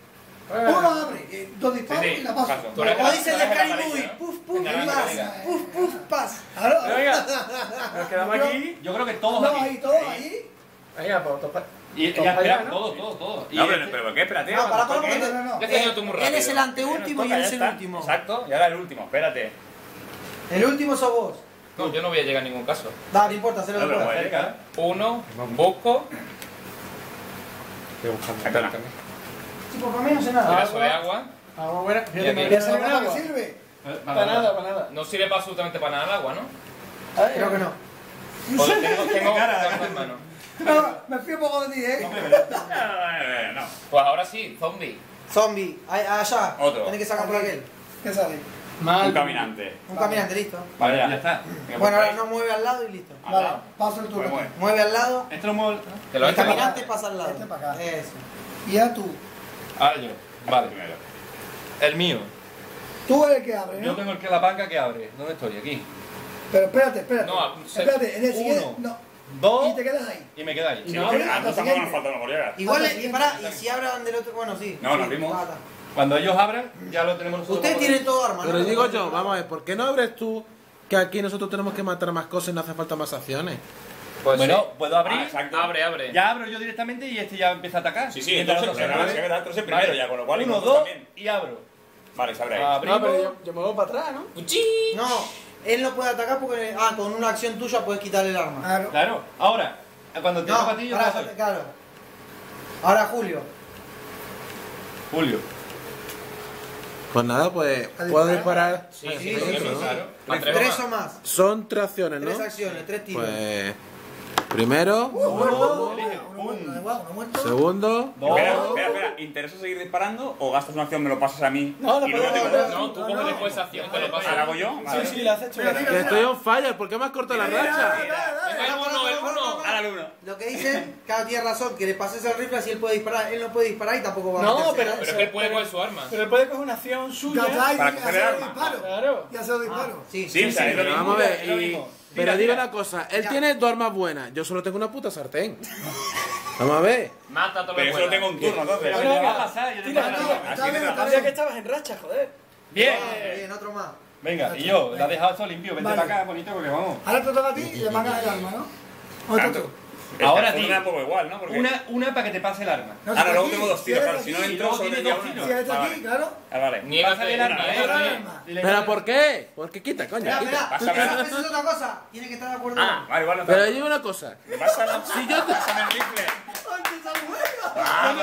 [SPEAKER 5] Uno abre, eh, dos disparos
[SPEAKER 7] Sí,
[SPEAKER 5] y la paso.
[SPEAKER 3] Como dice el
[SPEAKER 4] pareja.
[SPEAKER 3] Movie, puf, puf, pas, puf, puf, pas.
[SPEAKER 5] Claro,
[SPEAKER 6] Venga, (laughs) nos quedamos aquí.
[SPEAKER 1] Yo creo que todos
[SPEAKER 5] no,
[SPEAKER 1] aquí.
[SPEAKER 5] ahí, todos ahí.
[SPEAKER 6] Venga, pues topa-
[SPEAKER 1] Y
[SPEAKER 6] Todos allá,
[SPEAKER 1] espera,
[SPEAKER 6] ¿no?
[SPEAKER 1] todos, todos, todos. Y
[SPEAKER 7] No, pero,
[SPEAKER 1] este-
[SPEAKER 7] pero ¿por qué? Espérate.
[SPEAKER 3] No, para,
[SPEAKER 4] muy
[SPEAKER 3] Él es el anteúltimo y él es el último.
[SPEAKER 7] Exacto, y ahora el último, espérate.
[SPEAKER 3] El último sos vos.
[SPEAKER 4] No, yo no voy a llegar a ningún caso.
[SPEAKER 3] Da, no importa,
[SPEAKER 7] No.
[SPEAKER 4] Uno, busco,
[SPEAKER 7] Acá.
[SPEAKER 3] Sí, por mí no sé nada.
[SPEAKER 4] vaso de agua.
[SPEAKER 6] Agua buena.
[SPEAKER 4] Y
[SPEAKER 6] Fíjate,
[SPEAKER 4] aquí.
[SPEAKER 6] me voy a
[SPEAKER 5] ¿Esa
[SPEAKER 6] salir un
[SPEAKER 5] para
[SPEAKER 6] agua.
[SPEAKER 5] qué sirve?
[SPEAKER 6] Para nada, para nada.
[SPEAKER 4] No sirve para absolutamente para nada el agua, ¿no?
[SPEAKER 3] Creo que no.
[SPEAKER 4] Tengo. (laughs)
[SPEAKER 5] No, me fío un poco de ti, ¿eh?
[SPEAKER 7] Eh, No.
[SPEAKER 4] Pues ahora sí, zombie.
[SPEAKER 3] Zombie, ahí- allá.
[SPEAKER 7] Otro.
[SPEAKER 3] Tenés que sacar por aquel.
[SPEAKER 5] ¿Qué sale?
[SPEAKER 6] Mal.
[SPEAKER 7] Un caminante.
[SPEAKER 3] Un caminante, listo.
[SPEAKER 7] Vale,
[SPEAKER 1] Ya
[SPEAKER 7] ya.
[SPEAKER 1] está.
[SPEAKER 7] Venga,
[SPEAKER 3] Bueno, ahora
[SPEAKER 7] pues,
[SPEAKER 3] no mueve al lado y listo.
[SPEAKER 5] Vale, paso el
[SPEAKER 7] Pues
[SPEAKER 5] turno.
[SPEAKER 7] mueve.
[SPEAKER 3] Mueve al lado.
[SPEAKER 1] Esto lo muevo.
[SPEAKER 4] Te lo he
[SPEAKER 3] El
[SPEAKER 4] hecho.
[SPEAKER 3] caminante pasa al lado.
[SPEAKER 5] Este para acá.
[SPEAKER 3] Eso.
[SPEAKER 5] Y ya tú.
[SPEAKER 1] Ahora yo. Vale.
[SPEAKER 7] Primero.
[SPEAKER 1] El mío.
[SPEAKER 5] Tú eres el que abre,
[SPEAKER 1] Yo
[SPEAKER 5] ¿no?
[SPEAKER 1] tengo el que la banca que abre. ¿Dónde estoy? Aquí.
[SPEAKER 5] Pero espérate, espérate.
[SPEAKER 4] No, se-
[SPEAKER 5] espérate, en el siguiente.
[SPEAKER 1] uno.
[SPEAKER 5] No.
[SPEAKER 1] Dos.
[SPEAKER 5] Y te quedas ahí.
[SPEAKER 1] Y me queda ahí.
[SPEAKER 7] Sí,
[SPEAKER 5] no
[SPEAKER 7] porque
[SPEAKER 5] abre,
[SPEAKER 7] a
[SPEAKER 5] hasta
[SPEAKER 7] nosotros tampoco nos falta.
[SPEAKER 3] Igual, y pará, y si abran del otro. Bueno, sí.
[SPEAKER 7] No,
[SPEAKER 3] sí,
[SPEAKER 7] nos vimos.
[SPEAKER 1] Cuando ellos abran, ya lo tenemos nosotros.
[SPEAKER 3] Ustedes tienen todo arma,
[SPEAKER 2] Pero digo yo, vamos a ver, ¿por qué no abres tú que aquí nosotros tenemos que matar más cosas y no hace falta más acciones?
[SPEAKER 4] Pues
[SPEAKER 1] Bueno, puedo
[SPEAKER 7] Ah,
[SPEAKER 1] abrir.
[SPEAKER 7] exacto.
[SPEAKER 4] Abre, abre.
[SPEAKER 1] Ya abro yo directamente y este ya empieza a atacar.
[SPEAKER 7] Sí, sí, entonces,
[SPEAKER 1] se
[SPEAKER 7] entonces primero
[SPEAKER 1] Vale.
[SPEAKER 7] ya, con lo cual y
[SPEAKER 1] Uno, dos
[SPEAKER 7] también.
[SPEAKER 1] y abro.
[SPEAKER 7] Vale, se abre ahí.
[SPEAKER 1] Abrimos.
[SPEAKER 6] No, pero yo, yo me voy para atrás, ¿no?
[SPEAKER 3] No, él no puede atacar porque. Ah, con una acción tuya puedes quitarle el arma.
[SPEAKER 5] Claro.
[SPEAKER 1] Claro. Ahora, cuando te
[SPEAKER 3] No,
[SPEAKER 1] toca a ti, yo
[SPEAKER 3] pará,
[SPEAKER 1] te doy.
[SPEAKER 3] claro. Ahora Julio.
[SPEAKER 1] Julio.
[SPEAKER 2] Pues nada, pues
[SPEAKER 5] ¿A
[SPEAKER 2] puedo
[SPEAKER 5] disparar?
[SPEAKER 4] Sí,
[SPEAKER 3] Sí,
[SPEAKER 4] sí,
[SPEAKER 3] sí,
[SPEAKER 4] sí,
[SPEAKER 3] sí.
[SPEAKER 4] claro. Tres
[SPEAKER 3] Tres
[SPEAKER 4] o más.
[SPEAKER 2] Son tres acciones, ¿no?
[SPEAKER 3] Tres acciones, tres tiros.
[SPEAKER 2] Pues primero,
[SPEAKER 5] Uno, uno de
[SPEAKER 2] segundo,
[SPEAKER 1] Dos.
[SPEAKER 7] Espera, espera, espera. ¿Interesa seguir disparando o gastas una acción, me lo pasas a mí?
[SPEAKER 6] No, no,
[SPEAKER 7] y luego te contesto?
[SPEAKER 4] No, tú coges después esa acción y te lo pasas.
[SPEAKER 7] ¿Ahora hago yo? Vale.
[SPEAKER 6] Sí, sí, la has hecho.
[SPEAKER 5] Mira,
[SPEAKER 6] ya.
[SPEAKER 5] mira,
[SPEAKER 2] que estoy on fire, ¿por qué me has cortado la racha?
[SPEAKER 4] El uno, el uno.
[SPEAKER 7] Ahora el uno.
[SPEAKER 3] Lo que dicen, cada tiene razón, que le pases el rifle así él puede disparar. Él no puede disparar y tampoco va a
[SPEAKER 6] No, pero-
[SPEAKER 4] Pero es que él puede coger su arma.
[SPEAKER 6] Pero él puede coger una acción suya.
[SPEAKER 7] Para coger el arma.
[SPEAKER 6] Claro.
[SPEAKER 5] Y hacer los disparos.
[SPEAKER 3] Sí,
[SPEAKER 7] Sí, mismo.
[SPEAKER 2] vamos a ver, pero digo una cosa, él
[SPEAKER 3] Ya.
[SPEAKER 2] tiene dos armas buenas, yo solo tengo una puta sartén. Vamos a ver.
[SPEAKER 4] Mata a todo
[SPEAKER 7] Pero
[SPEAKER 4] lo
[SPEAKER 7] yo
[SPEAKER 4] que
[SPEAKER 7] solo tengo un turno, entonces.
[SPEAKER 1] Pero me va a pasar, yo te
[SPEAKER 6] Sabía
[SPEAKER 5] bien.
[SPEAKER 6] que estabas en racha, joder.
[SPEAKER 1] Bien.
[SPEAKER 3] Bien, otro más.
[SPEAKER 1] Venga, y yo, la he dejado esto limpio. Vente para acá, bonito, porque vamos.
[SPEAKER 5] Ahora te toca a ti y le mangas el arma, ¿no? ¿O estás tú?
[SPEAKER 7] El
[SPEAKER 1] Ahora sí.
[SPEAKER 7] poco igual, ¿no? Porque...
[SPEAKER 1] Una, una para que te pase el arma.
[SPEAKER 5] No,
[SPEAKER 7] Ahora
[SPEAKER 5] si
[SPEAKER 7] luego
[SPEAKER 5] aquí,
[SPEAKER 7] tengo dos
[SPEAKER 5] si
[SPEAKER 7] tiros, claro. Si no entro, solo
[SPEAKER 1] dos tiros.
[SPEAKER 5] Si eres
[SPEAKER 7] Ah,
[SPEAKER 5] aquí,
[SPEAKER 7] vale.
[SPEAKER 5] claro.
[SPEAKER 7] Ah, vale.
[SPEAKER 4] Niégate,
[SPEAKER 1] el arma, eh. Y
[SPEAKER 2] ¿Pero por qué? ¿Por qué quita, coño?
[SPEAKER 3] Espera,
[SPEAKER 2] Quita.
[SPEAKER 3] espera. Esa es otra cosa. Tiene que estar de acuerdo.
[SPEAKER 7] Ah, vale, no
[SPEAKER 2] Pero digo una cosa,
[SPEAKER 7] Pásame, (laughs)
[SPEAKER 2] si yo te...
[SPEAKER 7] pásame el rifle. Ah.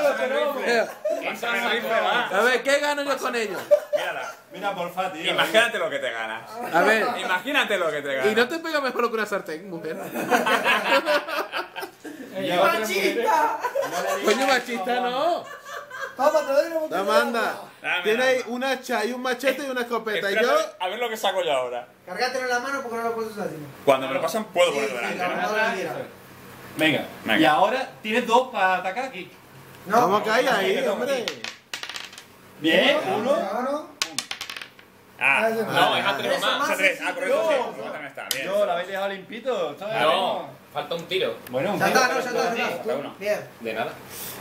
[SPEAKER 2] A ver, ¿qué gano yo con ellos?
[SPEAKER 7] mírala.
[SPEAKER 1] Mira, porfa, tío.
[SPEAKER 7] Imagínate lo que te ganas.
[SPEAKER 8] A ver.
[SPEAKER 7] Imagínate lo que te
[SPEAKER 8] Y
[SPEAKER 7] ganas.
[SPEAKER 8] no te pega mejor que una sartén, mujer. (laughs)
[SPEAKER 5] ¡Machista!
[SPEAKER 8] Coño, machista, no.
[SPEAKER 5] Papá, te doy una botella.
[SPEAKER 2] Toma, anda.
[SPEAKER 7] Dame,
[SPEAKER 2] Tiene ahí
[SPEAKER 7] dame.
[SPEAKER 2] un hacha y un machete y una escopeta. Y
[SPEAKER 7] Espérate,
[SPEAKER 2] yo.
[SPEAKER 7] A ver lo que saco yo ahora.
[SPEAKER 3] Cargátelo en la mano porque no lo puedes usar.
[SPEAKER 7] Cuando me lo pasan, puedo
[SPEAKER 3] Sí,
[SPEAKER 7] ponerlo
[SPEAKER 3] sí,
[SPEAKER 7] delante.
[SPEAKER 1] Venga.
[SPEAKER 7] Venga.
[SPEAKER 1] Y ahora tienes dos para atacar aquí.
[SPEAKER 3] No,
[SPEAKER 2] Vamos que hay ahí, hombre.
[SPEAKER 1] Bien, uno.
[SPEAKER 7] Ah,
[SPEAKER 5] ese
[SPEAKER 7] no, es a
[SPEAKER 3] Tres
[SPEAKER 7] más.
[SPEAKER 3] más,
[SPEAKER 7] Es a tres.
[SPEAKER 3] sí,
[SPEAKER 7] Ah, correcto,
[SPEAKER 1] yo.
[SPEAKER 7] sí. También está, bien.
[SPEAKER 1] Yo, ¿la habéis dejado limpito? Esto es-
[SPEAKER 4] No, falta un tiro.
[SPEAKER 1] Bueno, un
[SPEAKER 3] Ya
[SPEAKER 1] tiro.
[SPEAKER 3] está, no, ya está, ya está. Bien.
[SPEAKER 4] De nada.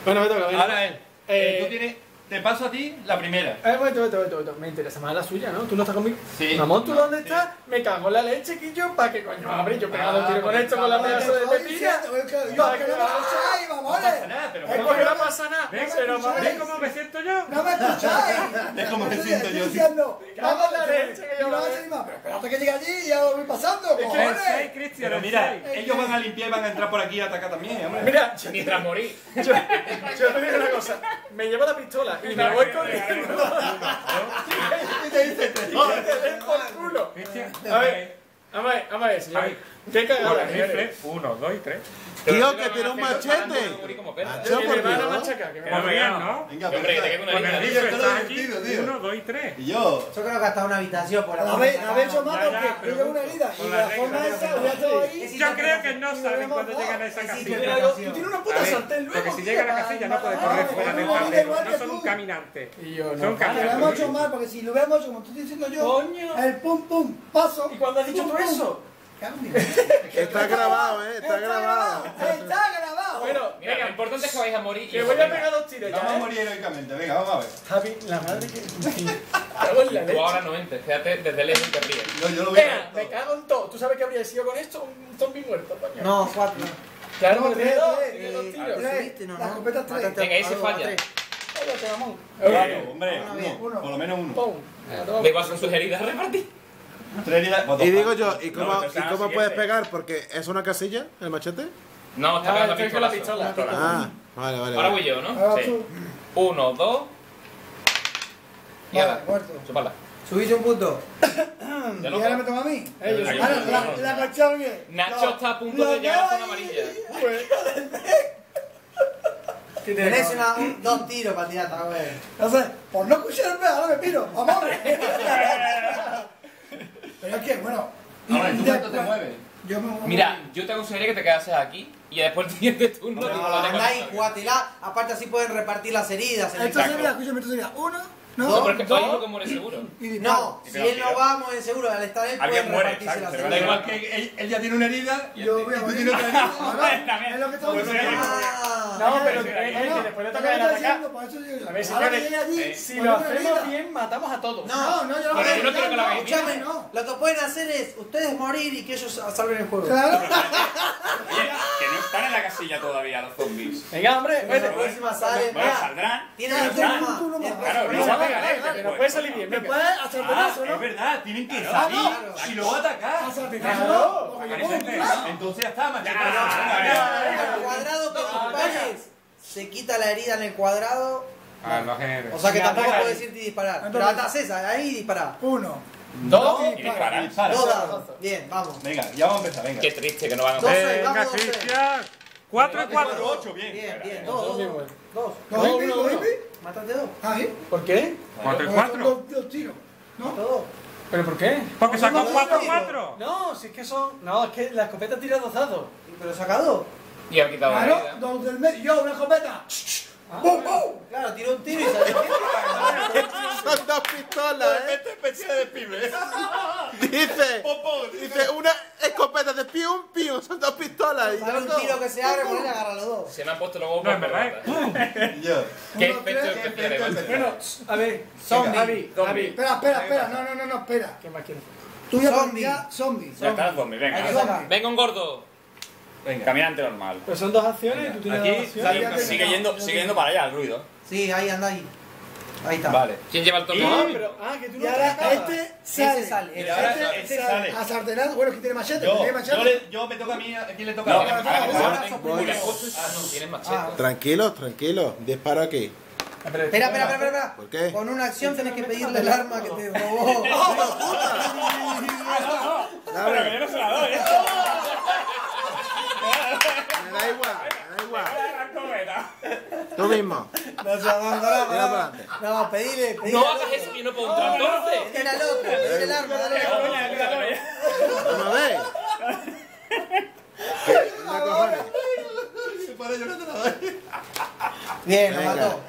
[SPEAKER 6] Bueno, me toca.
[SPEAKER 1] Ahora él.
[SPEAKER 6] Eh,
[SPEAKER 1] Eh, tú tienes. Te paso a ti la primera.
[SPEAKER 6] Eh, momento, momento, momento, momento. Me interesa más la suya, ¿no? ¿Tú no estás conmigo?
[SPEAKER 1] Sí.
[SPEAKER 6] Mamón, ¿tú dónde estás? Me cago en la leche, Quillo, ¿para qué coño? Abre, yo pegado un tiro con esto, con la pedazo de pepilla.
[SPEAKER 5] Yo, que no me mamones.
[SPEAKER 1] pasa nada, pero
[SPEAKER 6] Es porque no pasa nada. Pero,
[SPEAKER 5] escucháis.
[SPEAKER 6] mamón,
[SPEAKER 9] ¿Ves cómo me siento yo?
[SPEAKER 5] No me escucháis.
[SPEAKER 1] Es como me siento yo,
[SPEAKER 5] diciendo,
[SPEAKER 6] cago
[SPEAKER 5] vamos
[SPEAKER 6] en la
[SPEAKER 5] a
[SPEAKER 6] leche que yo
[SPEAKER 5] y más. Pero espérate que llegue allí y ya lo voy pasando, cojones.
[SPEAKER 9] 6, Cristian,
[SPEAKER 1] Pero mira, ellos van a limpiar y van a entrar por aquí a atacar también, hombre.
[SPEAKER 6] Mira,
[SPEAKER 4] Mientras morí.
[SPEAKER 6] yo, yo te digo una cosa. Me llevo la pistola y me voy corriendo. (laughs)
[SPEAKER 1] Y te dice, (laughs)
[SPEAKER 6] por culo. A ver, a ver, a ver, señor. Qué
[SPEAKER 9] Con
[SPEAKER 6] cagada, señores.
[SPEAKER 9] rifle, 1, 2 y 3.
[SPEAKER 2] Tío, que tiene un machete. Macho,
[SPEAKER 6] Que
[SPEAKER 2] por
[SPEAKER 6] van a machacar. que me a.
[SPEAKER 9] ¿no?
[SPEAKER 1] Venga,
[SPEAKER 4] Hombre, que te quede una
[SPEAKER 9] Con el aquí. 1, 2 y 3.
[SPEAKER 1] Y yo.
[SPEAKER 3] Yo creo que hasta una habitación por la
[SPEAKER 9] Ya, ya,
[SPEAKER 5] porque
[SPEAKER 9] pero
[SPEAKER 5] yo llevo una herida.
[SPEAKER 9] con
[SPEAKER 5] Y
[SPEAKER 9] la
[SPEAKER 5] forma esa, voy a
[SPEAKER 3] Es
[SPEAKER 5] ahí.
[SPEAKER 9] Yo creo que no saben cuándo llegan a esa
[SPEAKER 3] Es
[SPEAKER 9] casilla.
[SPEAKER 6] Yo- tienes una puta
[SPEAKER 9] A ver,
[SPEAKER 6] sartén luego.
[SPEAKER 9] porque si
[SPEAKER 6] tío,
[SPEAKER 9] llega a la casilla no puede
[SPEAKER 5] Ah,
[SPEAKER 9] correr fuera
[SPEAKER 5] no
[SPEAKER 9] del tablero. No son un caminante.
[SPEAKER 6] Y yo
[SPEAKER 9] Son
[SPEAKER 6] no.
[SPEAKER 5] Que lo hemos
[SPEAKER 9] caminantes.
[SPEAKER 5] hecho mal, porque si lo hubiéramos hecho como estoy diciendo yo,
[SPEAKER 6] Coño.
[SPEAKER 5] el pum pum, paso.
[SPEAKER 6] ¿Y cuándo has dicho tú eso?
[SPEAKER 5] Cambio.
[SPEAKER 2] Está grabado, eh. Está grabado.
[SPEAKER 5] Está grabado.
[SPEAKER 6] Bueno,
[SPEAKER 4] Mira, lo importante es que vais a morir.
[SPEAKER 6] que voy a pegar dos tiros
[SPEAKER 1] Vamos a
[SPEAKER 6] ¿eh?
[SPEAKER 1] morir heroicamente. Venga, vamos a ver.
[SPEAKER 6] Javi, la madre que... Cago en la
[SPEAKER 4] Tú ahora no entres, quédate desde lejos te ríes.
[SPEAKER 1] No, yo lo voy a
[SPEAKER 6] Venga, me cago en todo. ¿Tú sabes que habría sido con esto? Un zombie muerto, coño.
[SPEAKER 3] No, cuatro.
[SPEAKER 6] Claro,
[SPEAKER 5] No, tres,
[SPEAKER 6] dos,
[SPEAKER 5] tres,
[SPEAKER 6] tiene dos tiros.
[SPEAKER 5] tres.
[SPEAKER 3] ¿Subiste? No,
[SPEAKER 5] La escopeta tres.
[SPEAKER 3] Mátate
[SPEAKER 4] Venga, ahí se
[SPEAKER 3] algo a
[SPEAKER 4] falla.
[SPEAKER 6] Cállate.
[SPEAKER 1] Claro, hombre,
[SPEAKER 3] Uno
[SPEAKER 1] por lo menos uno.
[SPEAKER 4] Igual son sus heridas repartidas.
[SPEAKER 1] Tres pues,
[SPEAKER 2] Y digo yo, ¿y cómo,
[SPEAKER 7] No,
[SPEAKER 2] ¿y
[SPEAKER 7] entonces,
[SPEAKER 2] cómo
[SPEAKER 7] ah,
[SPEAKER 2] puedes
[SPEAKER 7] siguiente.
[SPEAKER 2] pegar? Porque es una casilla, el machete.
[SPEAKER 4] No, está
[SPEAKER 6] Ah,
[SPEAKER 4] pegando
[SPEAKER 6] estoy con la pistola.
[SPEAKER 2] Ah, vale, vale.
[SPEAKER 4] Ahora
[SPEAKER 2] vale.
[SPEAKER 4] voy yo, ¿no?
[SPEAKER 5] Ahora
[SPEAKER 4] Sí.
[SPEAKER 5] tú.
[SPEAKER 4] Uno, dos. Y
[SPEAKER 5] Vale,
[SPEAKER 4] ahora.
[SPEAKER 5] muerto.
[SPEAKER 4] Chúpala.
[SPEAKER 3] Subiste un punto. (coughs)
[SPEAKER 4] Ya
[SPEAKER 5] ¿Y
[SPEAKER 4] no.
[SPEAKER 5] ahora me toca a mí?
[SPEAKER 6] Ellos
[SPEAKER 4] Ahí.
[SPEAKER 5] Ahora, la, la cachado bien.
[SPEAKER 4] Nacho
[SPEAKER 5] No,
[SPEAKER 4] está a punto
[SPEAKER 5] lo
[SPEAKER 4] de llegar a la
[SPEAKER 5] veo
[SPEAKER 4] zona
[SPEAKER 5] ahí.
[SPEAKER 4] amarilla.
[SPEAKER 6] ¿Qué tiene
[SPEAKER 3] Tenés
[SPEAKER 6] que
[SPEAKER 3] una, un- dos tiros para tirar, a ver.
[SPEAKER 5] No sé, por no escucharme, ahora me piro. Vamos. (laughs) Pero es que, bueno.
[SPEAKER 1] Ahora, ¿tú cuánto te mueves?
[SPEAKER 5] Yo me muevo.
[SPEAKER 4] Mira, yo te aconsejaría que te quedases aquí y después (laughs) el siguiente turno te
[SPEAKER 3] No,
[SPEAKER 4] lo dejas
[SPEAKER 3] andá y
[SPEAKER 4] pasar.
[SPEAKER 3] jugátela. Aparte así pueden repartir las heridas. en el
[SPEAKER 5] Esto
[SPEAKER 3] campo.
[SPEAKER 5] sería, escúchame, esto sería uno,
[SPEAKER 4] No,
[SPEAKER 5] no,
[SPEAKER 4] pero es que hoy es lo que muere seguro.
[SPEAKER 3] No, si él no va, muy seguro, al estar él
[SPEAKER 7] muere,
[SPEAKER 3] repartirse
[SPEAKER 1] Da
[SPEAKER 3] heridas.
[SPEAKER 1] igual que él, él ya tiene una herida y
[SPEAKER 5] Yo voy a morir.
[SPEAKER 1] tienes otra herida. (laughs)
[SPEAKER 5] Ahora, Es lo que estamos diciendo.
[SPEAKER 6] No, pero
[SPEAKER 5] Es que
[SPEAKER 6] que después le toca
[SPEAKER 5] que
[SPEAKER 6] el atacar. A ver,
[SPEAKER 5] que
[SPEAKER 6] señores, eh, si
[SPEAKER 5] con
[SPEAKER 6] lo hacemos bien, matamos a todos.
[SPEAKER 5] No, no, yo no
[SPEAKER 4] no quiero que lo hagáis bien.
[SPEAKER 3] escúchame,
[SPEAKER 5] no.
[SPEAKER 3] lo que pueden hacer es ustedes morir y que ellos salven el juego.
[SPEAKER 5] Claro.
[SPEAKER 7] Que (laughs) no están en la casilla todavía los zombies.
[SPEAKER 6] Venga, hombre,
[SPEAKER 3] La
[SPEAKER 6] vete.
[SPEAKER 3] próxima sale.
[SPEAKER 7] Bueno, saldrán.
[SPEAKER 3] Tienen. Es-
[SPEAKER 7] Claro,
[SPEAKER 6] puede salir bien.
[SPEAKER 5] Me puede hacer
[SPEAKER 1] ah,
[SPEAKER 5] pedazo, ¿no?
[SPEAKER 1] Es verdad, tienen que salir y
[SPEAKER 5] lo va a atacar.
[SPEAKER 1] Entonces ya está.
[SPEAKER 3] Cuadrado con pares. Se quita la herida en el cuadrado.
[SPEAKER 9] Ah,
[SPEAKER 3] o sea que tampoco puedes irte y disparar. Tratás esa, ahí dispara.
[SPEAKER 5] Uno.
[SPEAKER 6] Dos.
[SPEAKER 3] Dos. Bien, vamos.
[SPEAKER 1] Venga, ya vamos a empezar, venga.
[SPEAKER 4] Qué triste que no van a
[SPEAKER 3] empezar.
[SPEAKER 9] Venga, 4 y 4.
[SPEAKER 1] bien.
[SPEAKER 3] Bien, bien.
[SPEAKER 5] 2,
[SPEAKER 3] Mátate dos.
[SPEAKER 5] ¿Ah, sí?
[SPEAKER 6] ¿Por qué?
[SPEAKER 5] Cuatro
[SPEAKER 9] cuatro.
[SPEAKER 5] Dos, tiros. ¿No?
[SPEAKER 3] Todo.
[SPEAKER 6] ¿Pero por qué?
[SPEAKER 9] Porque sacó
[SPEAKER 3] cuatro
[SPEAKER 9] cuatro.
[SPEAKER 3] No,
[SPEAKER 6] si es que son. No, es que la escopeta tira dos dados.
[SPEAKER 3] Pero saca dos.
[SPEAKER 4] Y ha quitado
[SPEAKER 5] Claro, dos del medio. Yo, una escopeta. ¡Bum, bum!
[SPEAKER 3] Claro, tiró un tiro y salió.
[SPEAKER 2] Son dos pistolas, eh.
[SPEAKER 1] Este especie de pibe. (laughs)
[SPEAKER 2] Dice, dice una escopeta de pium, pium. Son dos pistolas. Y
[SPEAKER 3] un tiro que se abre, por él agarra los dos.
[SPEAKER 4] Se me han puesto los huevos
[SPEAKER 9] No, en verdad, eh. (laughs)
[SPEAKER 1] yo.
[SPEAKER 4] Qué especial, además.
[SPEAKER 6] Bueno, a ver.
[SPEAKER 3] Zombie.
[SPEAKER 6] Javi.
[SPEAKER 5] Espera, espera, espera. No, no, no, no, espera.
[SPEAKER 6] ¿Qué más quieres?
[SPEAKER 5] Tú ya
[SPEAKER 3] Zombie.
[SPEAKER 5] zombie.
[SPEAKER 7] Ya está zombie, venga.
[SPEAKER 4] Venga, un gordo.
[SPEAKER 1] Venga.
[SPEAKER 7] Caminante normal.
[SPEAKER 6] Pero son dos acciones y tú tienes
[SPEAKER 1] Aquí,
[SPEAKER 6] dos acciones.
[SPEAKER 5] que-
[SPEAKER 7] Sigue yendo, sigue yendo para allá el ruido.
[SPEAKER 3] Sí, ahí anda ahí. Ahí está.
[SPEAKER 1] Vale.
[SPEAKER 4] ¿Quién lleva el
[SPEAKER 6] No,
[SPEAKER 4] torneo?
[SPEAKER 6] pero. Ah, que tú
[SPEAKER 5] Y
[SPEAKER 6] no te
[SPEAKER 5] ahora
[SPEAKER 6] acabas.
[SPEAKER 5] este sale.
[SPEAKER 3] Ese sale.
[SPEAKER 1] Y ahora
[SPEAKER 5] Este,
[SPEAKER 1] este
[SPEAKER 5] sale.
[SPEAKER 1] sale.
[SPEAKER 5] A sartenazo. Bueno, que tiene machete.
[SPEAKER 1] Yo,
[SPEAKER 5] tiene
[SPEAKER 1] yo,
[SPEAKER 5] machete.
[SPEAKER 1] le, yo me toca a mí, ¿a quién le toca?
[SPEAKER 7] No,
[SPEAKER 1] A mí.
[SPEAKER 4] Ah, no, tienes machete.
[SPEAKER 3] Ah.
[SPEAKER 2] Tranquilos, tranquilos. Disparo aquí.
[SPEAKER 3] Espera, espera, espera, espera. espera.
[SPEAKER 2] ¿Por qué?
[SPEAKER 3] Con una acción tenés que pedirle el arma que te (laughs) robó. (laughs)
[SPEAKER 7] Pero que yo no se la doy,
[SPEAKER 2] da igual, me da igual.
[SPEAKER 7] La.
[SPEAKER 2] Tú mismo.
[SPEAKER 5] No se abandona,
[SPEAKER 2] Tira para adelante.
[SPEAKER 5] No, pedile, pedile.
[SPEAKER 4] No hagas eso que no puedo entrar entonces.
[SPEAKER 3] Pedirle el arma, dale el arma.
[SPEAKER 2] Vamos a ver. ¿Qué? ¿Una cojones?
[SPEAKER 3] Bien, lo mató.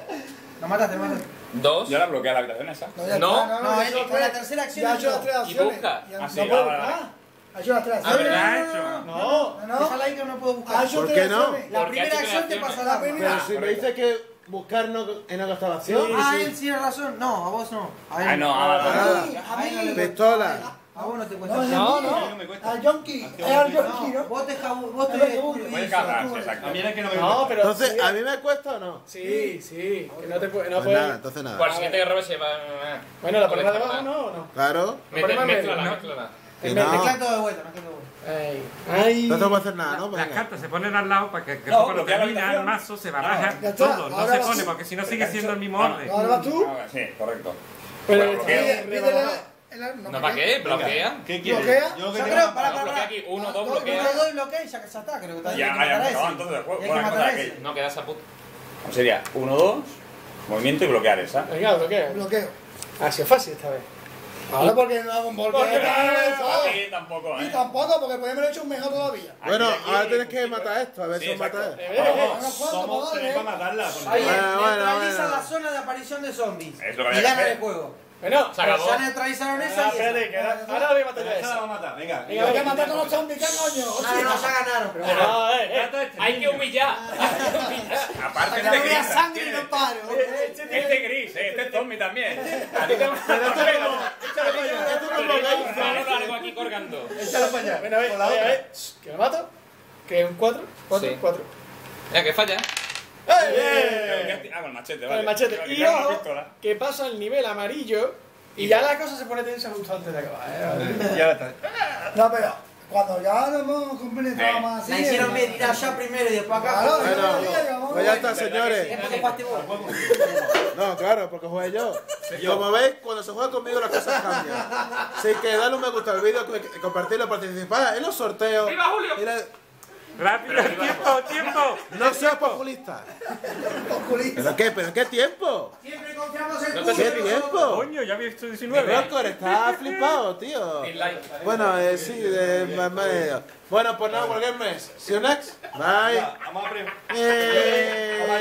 [SPEAKER 3] Lo mataste, lo mataste.
[SPEAKER 4] Dos.
[SPEAKER 7] Yo la bloqueé la habitación esa.
[SPEAKER 4] No,
[SPEAKER 3] no,
[SPEAKER 5] ha hecho
[SPEAKER 3] con la tercera acción
[SPEAKER 5] Ya las tres
[SPEAKER 4] Y busca.
[SPEAKER 7] Ah,
[SPEAKER 5] no puede
[SPEAKER 7] vale, vale.
[SPEAKER 5] buscar. Ha hecho las tres
[SPEAKER 3] A ver,
[SPEAKER 5] acciones.
[SPEAKER 9] ha
[SPEAKER 3] no, no, no,
[SPEAKER 5] No, no, no.
[SPEAKER 3] No puedo buscar.
[SPEAKER 5] hecho
[SPEAKER 2] ¿Por
[SPEAKER 5] tres
[SPEAKER 2] qué no?
[SPEAKER 3] La primera acción te pasa
[SPEAKER 5] acciones.
[SPEAKER 3] arma.
[SPEAKER 2] Pero si me dice que buscar no, en la acción.
[SPEAKER 3] Ah, él tiene razón. No, a vos no. A él
[SPEAKER 7] Ah, no, ah,
[SPEAKER 5] A mí, a
[SPEAKER 3] A no.
[SPEAKER 2] Pistola.
[SPEAKER 3] A vos no te cuesta.
[SPEAKER 5] No,
[SPEAKER 3] No,
[SPEAKER 5] no,
[SPEAKER 1] no me cuesta.
[SPEAKER 5] Al Yonki. Es al Yonki,
[SPEAKER 3] no.
[SPEAKER 5] ¿no?
[SPEAKER 3] Vos te vos te.
[SPEAKER 1] A mí era que no me
[SPEAKER 6] No, pero.
[SPEAKER 2] Entonces,
[SPEAKER 6] sí,
[SPEAKER 2] ¿a mí me cuesta o no?
[SPEAKER 6] Sí, sí. Que no te. No
[SPEAKER 2] Pues
[SPEAKER 6] puede-
[SPEAKER 2] nada, entonces nada.
[SPEAKER 4] Cual siguiente que robe se va.
[SPEAKER 6] Bueno, la ponemos debajo, ¿no? ¿O no?
[SPEAKER 2] Claro.
[SPEAKER 6] Ponemos en
[SPEAKER 4] Mézclala,
[SPEAKER 9] ¿no?
[SPEAKER 2] no.
[SPEAKER 3] de vuelta, mezclan todo de vuelta.
[SPEAKER 6] Ay. Ay.
[SPEAKER 2] No te puedo hacer nada, ¿no?
[SPEAKER 9] Las cartas se ponen al lado para que, que
[SPEAKER 7] No,
[SPEAKER 9] cuando termina el mazo se baraja
[SPEAKER 5] está.
[SPEAKER 9] todo. No se pone porque si no sigue siendo el mismo orden.
[SPEAKER 5] Ahora vas tú.
[SPEAKER 7] Sí, correcto.
[SPEAKER 6] Pero está.
[SPEAKER 4] ¿No para qué? ¿Bloquea?
[SPEAKER 1] ¿Qué quieres?
[SPEAKER 5] ¿Bloquea?
[SPEAKER 1] Yo
[SPEAKER 3] creo,
[SPEAKER 4] No,
[SPEAKER 3] pará,
[SPEAKER 4] bloquea
[SPEAKER 3] pará.
[SPEAKER 4] aquí. Uno, dos,
[SPEAKER 3] Uno,
[SPEAKER 4] bloquea.
[SPEAKER 3] dos y bloquea y ya, ya está. Creo que también
[SPEAKER 7] Ya, ya acabado entonces Bueno,
[SPEAKER 4] No queda esa puta.
[SPEAKER 7] sería 1, 2, movimiento y bloquear esa.
[SPEAKER 6] Venga, bloquea.
[SPEAKER 5] Bloqueo.
[SPEAKER 6] Ha sido fácil esta vez.
[SPEAKER 5] Ahora porque no hago un
[SPEAKER 7] Porque
[SPEAKER 5] volqueo.
[SPEAKER 7] aquí tampoco,
[SPEAKER 5] Y
[SPEAKER 7] ¿eh?
[SPEAKER 5] tampoco, porque podemos haber hecho un mejor todavía.
[SPEAKER 2] Bueno,
[SPEAKER 7] Aquí, aquí,
[SPEAKER 2] ahora tienes
[SPEAKER 7] aquí,
[SPEAKER 2] que matar esto, a ver
[SPEAKER 7] Sí,
[SPEAKER 2] si os mata
[SPEAKER 7] exacto.
[SPEAKER 2] esto.
[SPEAKER 5] Bueno, ¿cuánto
[SPEAKER 1] Somos
[SPEAKER 5] para
[SPEAKER 1] matarla.
[SPEAKER 3] Ahí neutraliza la zona de aparición de zombies.
[SPEAKER 7] Es lo que
[SPEAKER 3] y
[SPEAKER 7] había que
[SPEAKER 3] gana
[SPEAKER 7] hacer.
[SPEAKER 3] el juego.
[SPEAKER 6] Bueno,
[SPEAKER 4] Se acabó.
[SPEAKER 3] Ya neutralizaron
[SPEAKER 6] Ah,
[SPEAKER 3] esa y
[SPEAKER 6] espérate, que ahora ahora voy a matar yo a
[SPEAKER 1] Esa la
[SPEAKER 6] esa.
[SPEAKER 1] va a matar, venga.
[SPEAKER 6] Venga,
[SPEAKER 5] Hay que matar a los zombies, ¿qué coño?
[SPEAKER 3] No, no, no, ya ganaron, pero bueno.
[SPEAKER 6] No, eh, eh. (laughs)
[SPEAKER 4] Hay que humillar.
[SPEAKER 7] Aparte
[SPEAKER 3] Hasta que
[SPEAKER 7] de
[SPEAKER 3] no vea
[SPEAKER 7] gris,
[SPEAKER 3] sangre
[SPEAKER 7] tiene-
[SPEAKER 3] no paro.
[SPEAKER 7] Este gris, eh, este es zombie también. (laughs) A ti te
[SPEAKER 4] Algo, algo aquí colgando.
[SPEAKER 6] Échalo para allá. Ven a ver, a ver, a Que lo mato. Que es un 4. 4,
[SPEAKER 4] Sí.
[SPEAKER 6] 4.
[SPEAKER 4] Venga, que falla.
[SPEAKER 6] ¡Eh!
[SPEAKER 7] Ah, con el machete,
[SPEAKER 6] Con
[SPEAKER 7] vale.
[SPEAKER 6] el machete. Y
[SPEAKER 7] una
[SPEAKER 6] ojo,
[SPEAKER 7] pistola.
[SPEAKER 6] que pasa el nivel amarillo y ya la cosa se pone tensa justo antes de acabar. ¿eh?
[SPEAKER 1] Ya está.
[SPEAKER 5] No, pero cuando ya nos hemos compenetrado
[SPEAKER 7] Eh,
[SPEAKER 5] más así.
[SPEAKER 3] La hicieron
[SPEAKER 5] eh,
[SPEAKER 3] medir allá primero y después acá.
[SPEAKER 5] Claro,
[SPEAKER 2] Bueno,
[SPEAKER 5] diría que vamos
[SPEAKER 2] pues ya está, señores.
[SPEAKER 3] Es porque jugaste vos.
[SPEAKER 2] No, claro, porque jugué yo. Como veis, cuando se juega conmigo las cosas cambian. Así que dale un me gusta al vídeo, co- compartirlo, participar en los sorteos.
[SPEAKER 4] ¡Viva Julio!
[SPEAKER 9] ¡Rápido! ¡Tiempo! ¡Tiempo!
[SPEAKER 2] No seas populista. ¿Pero qué? ¿Pero qué tiempo?
[SPEAKER 3] Siempre confiamos en Julio.
[SPEAKER 2] ¿Qué tiempo?
[SPEAKER 9] Coño, ya había visto 19.
[SPEAKER 2] Rocco, está flipado, tío. Bueno, eh, sí, de más medio. Bueno, pues nada, cualquier mes. See you next. Bye.
[SPEAKER 1] Vamos a
[SPEAKER 2] Eh.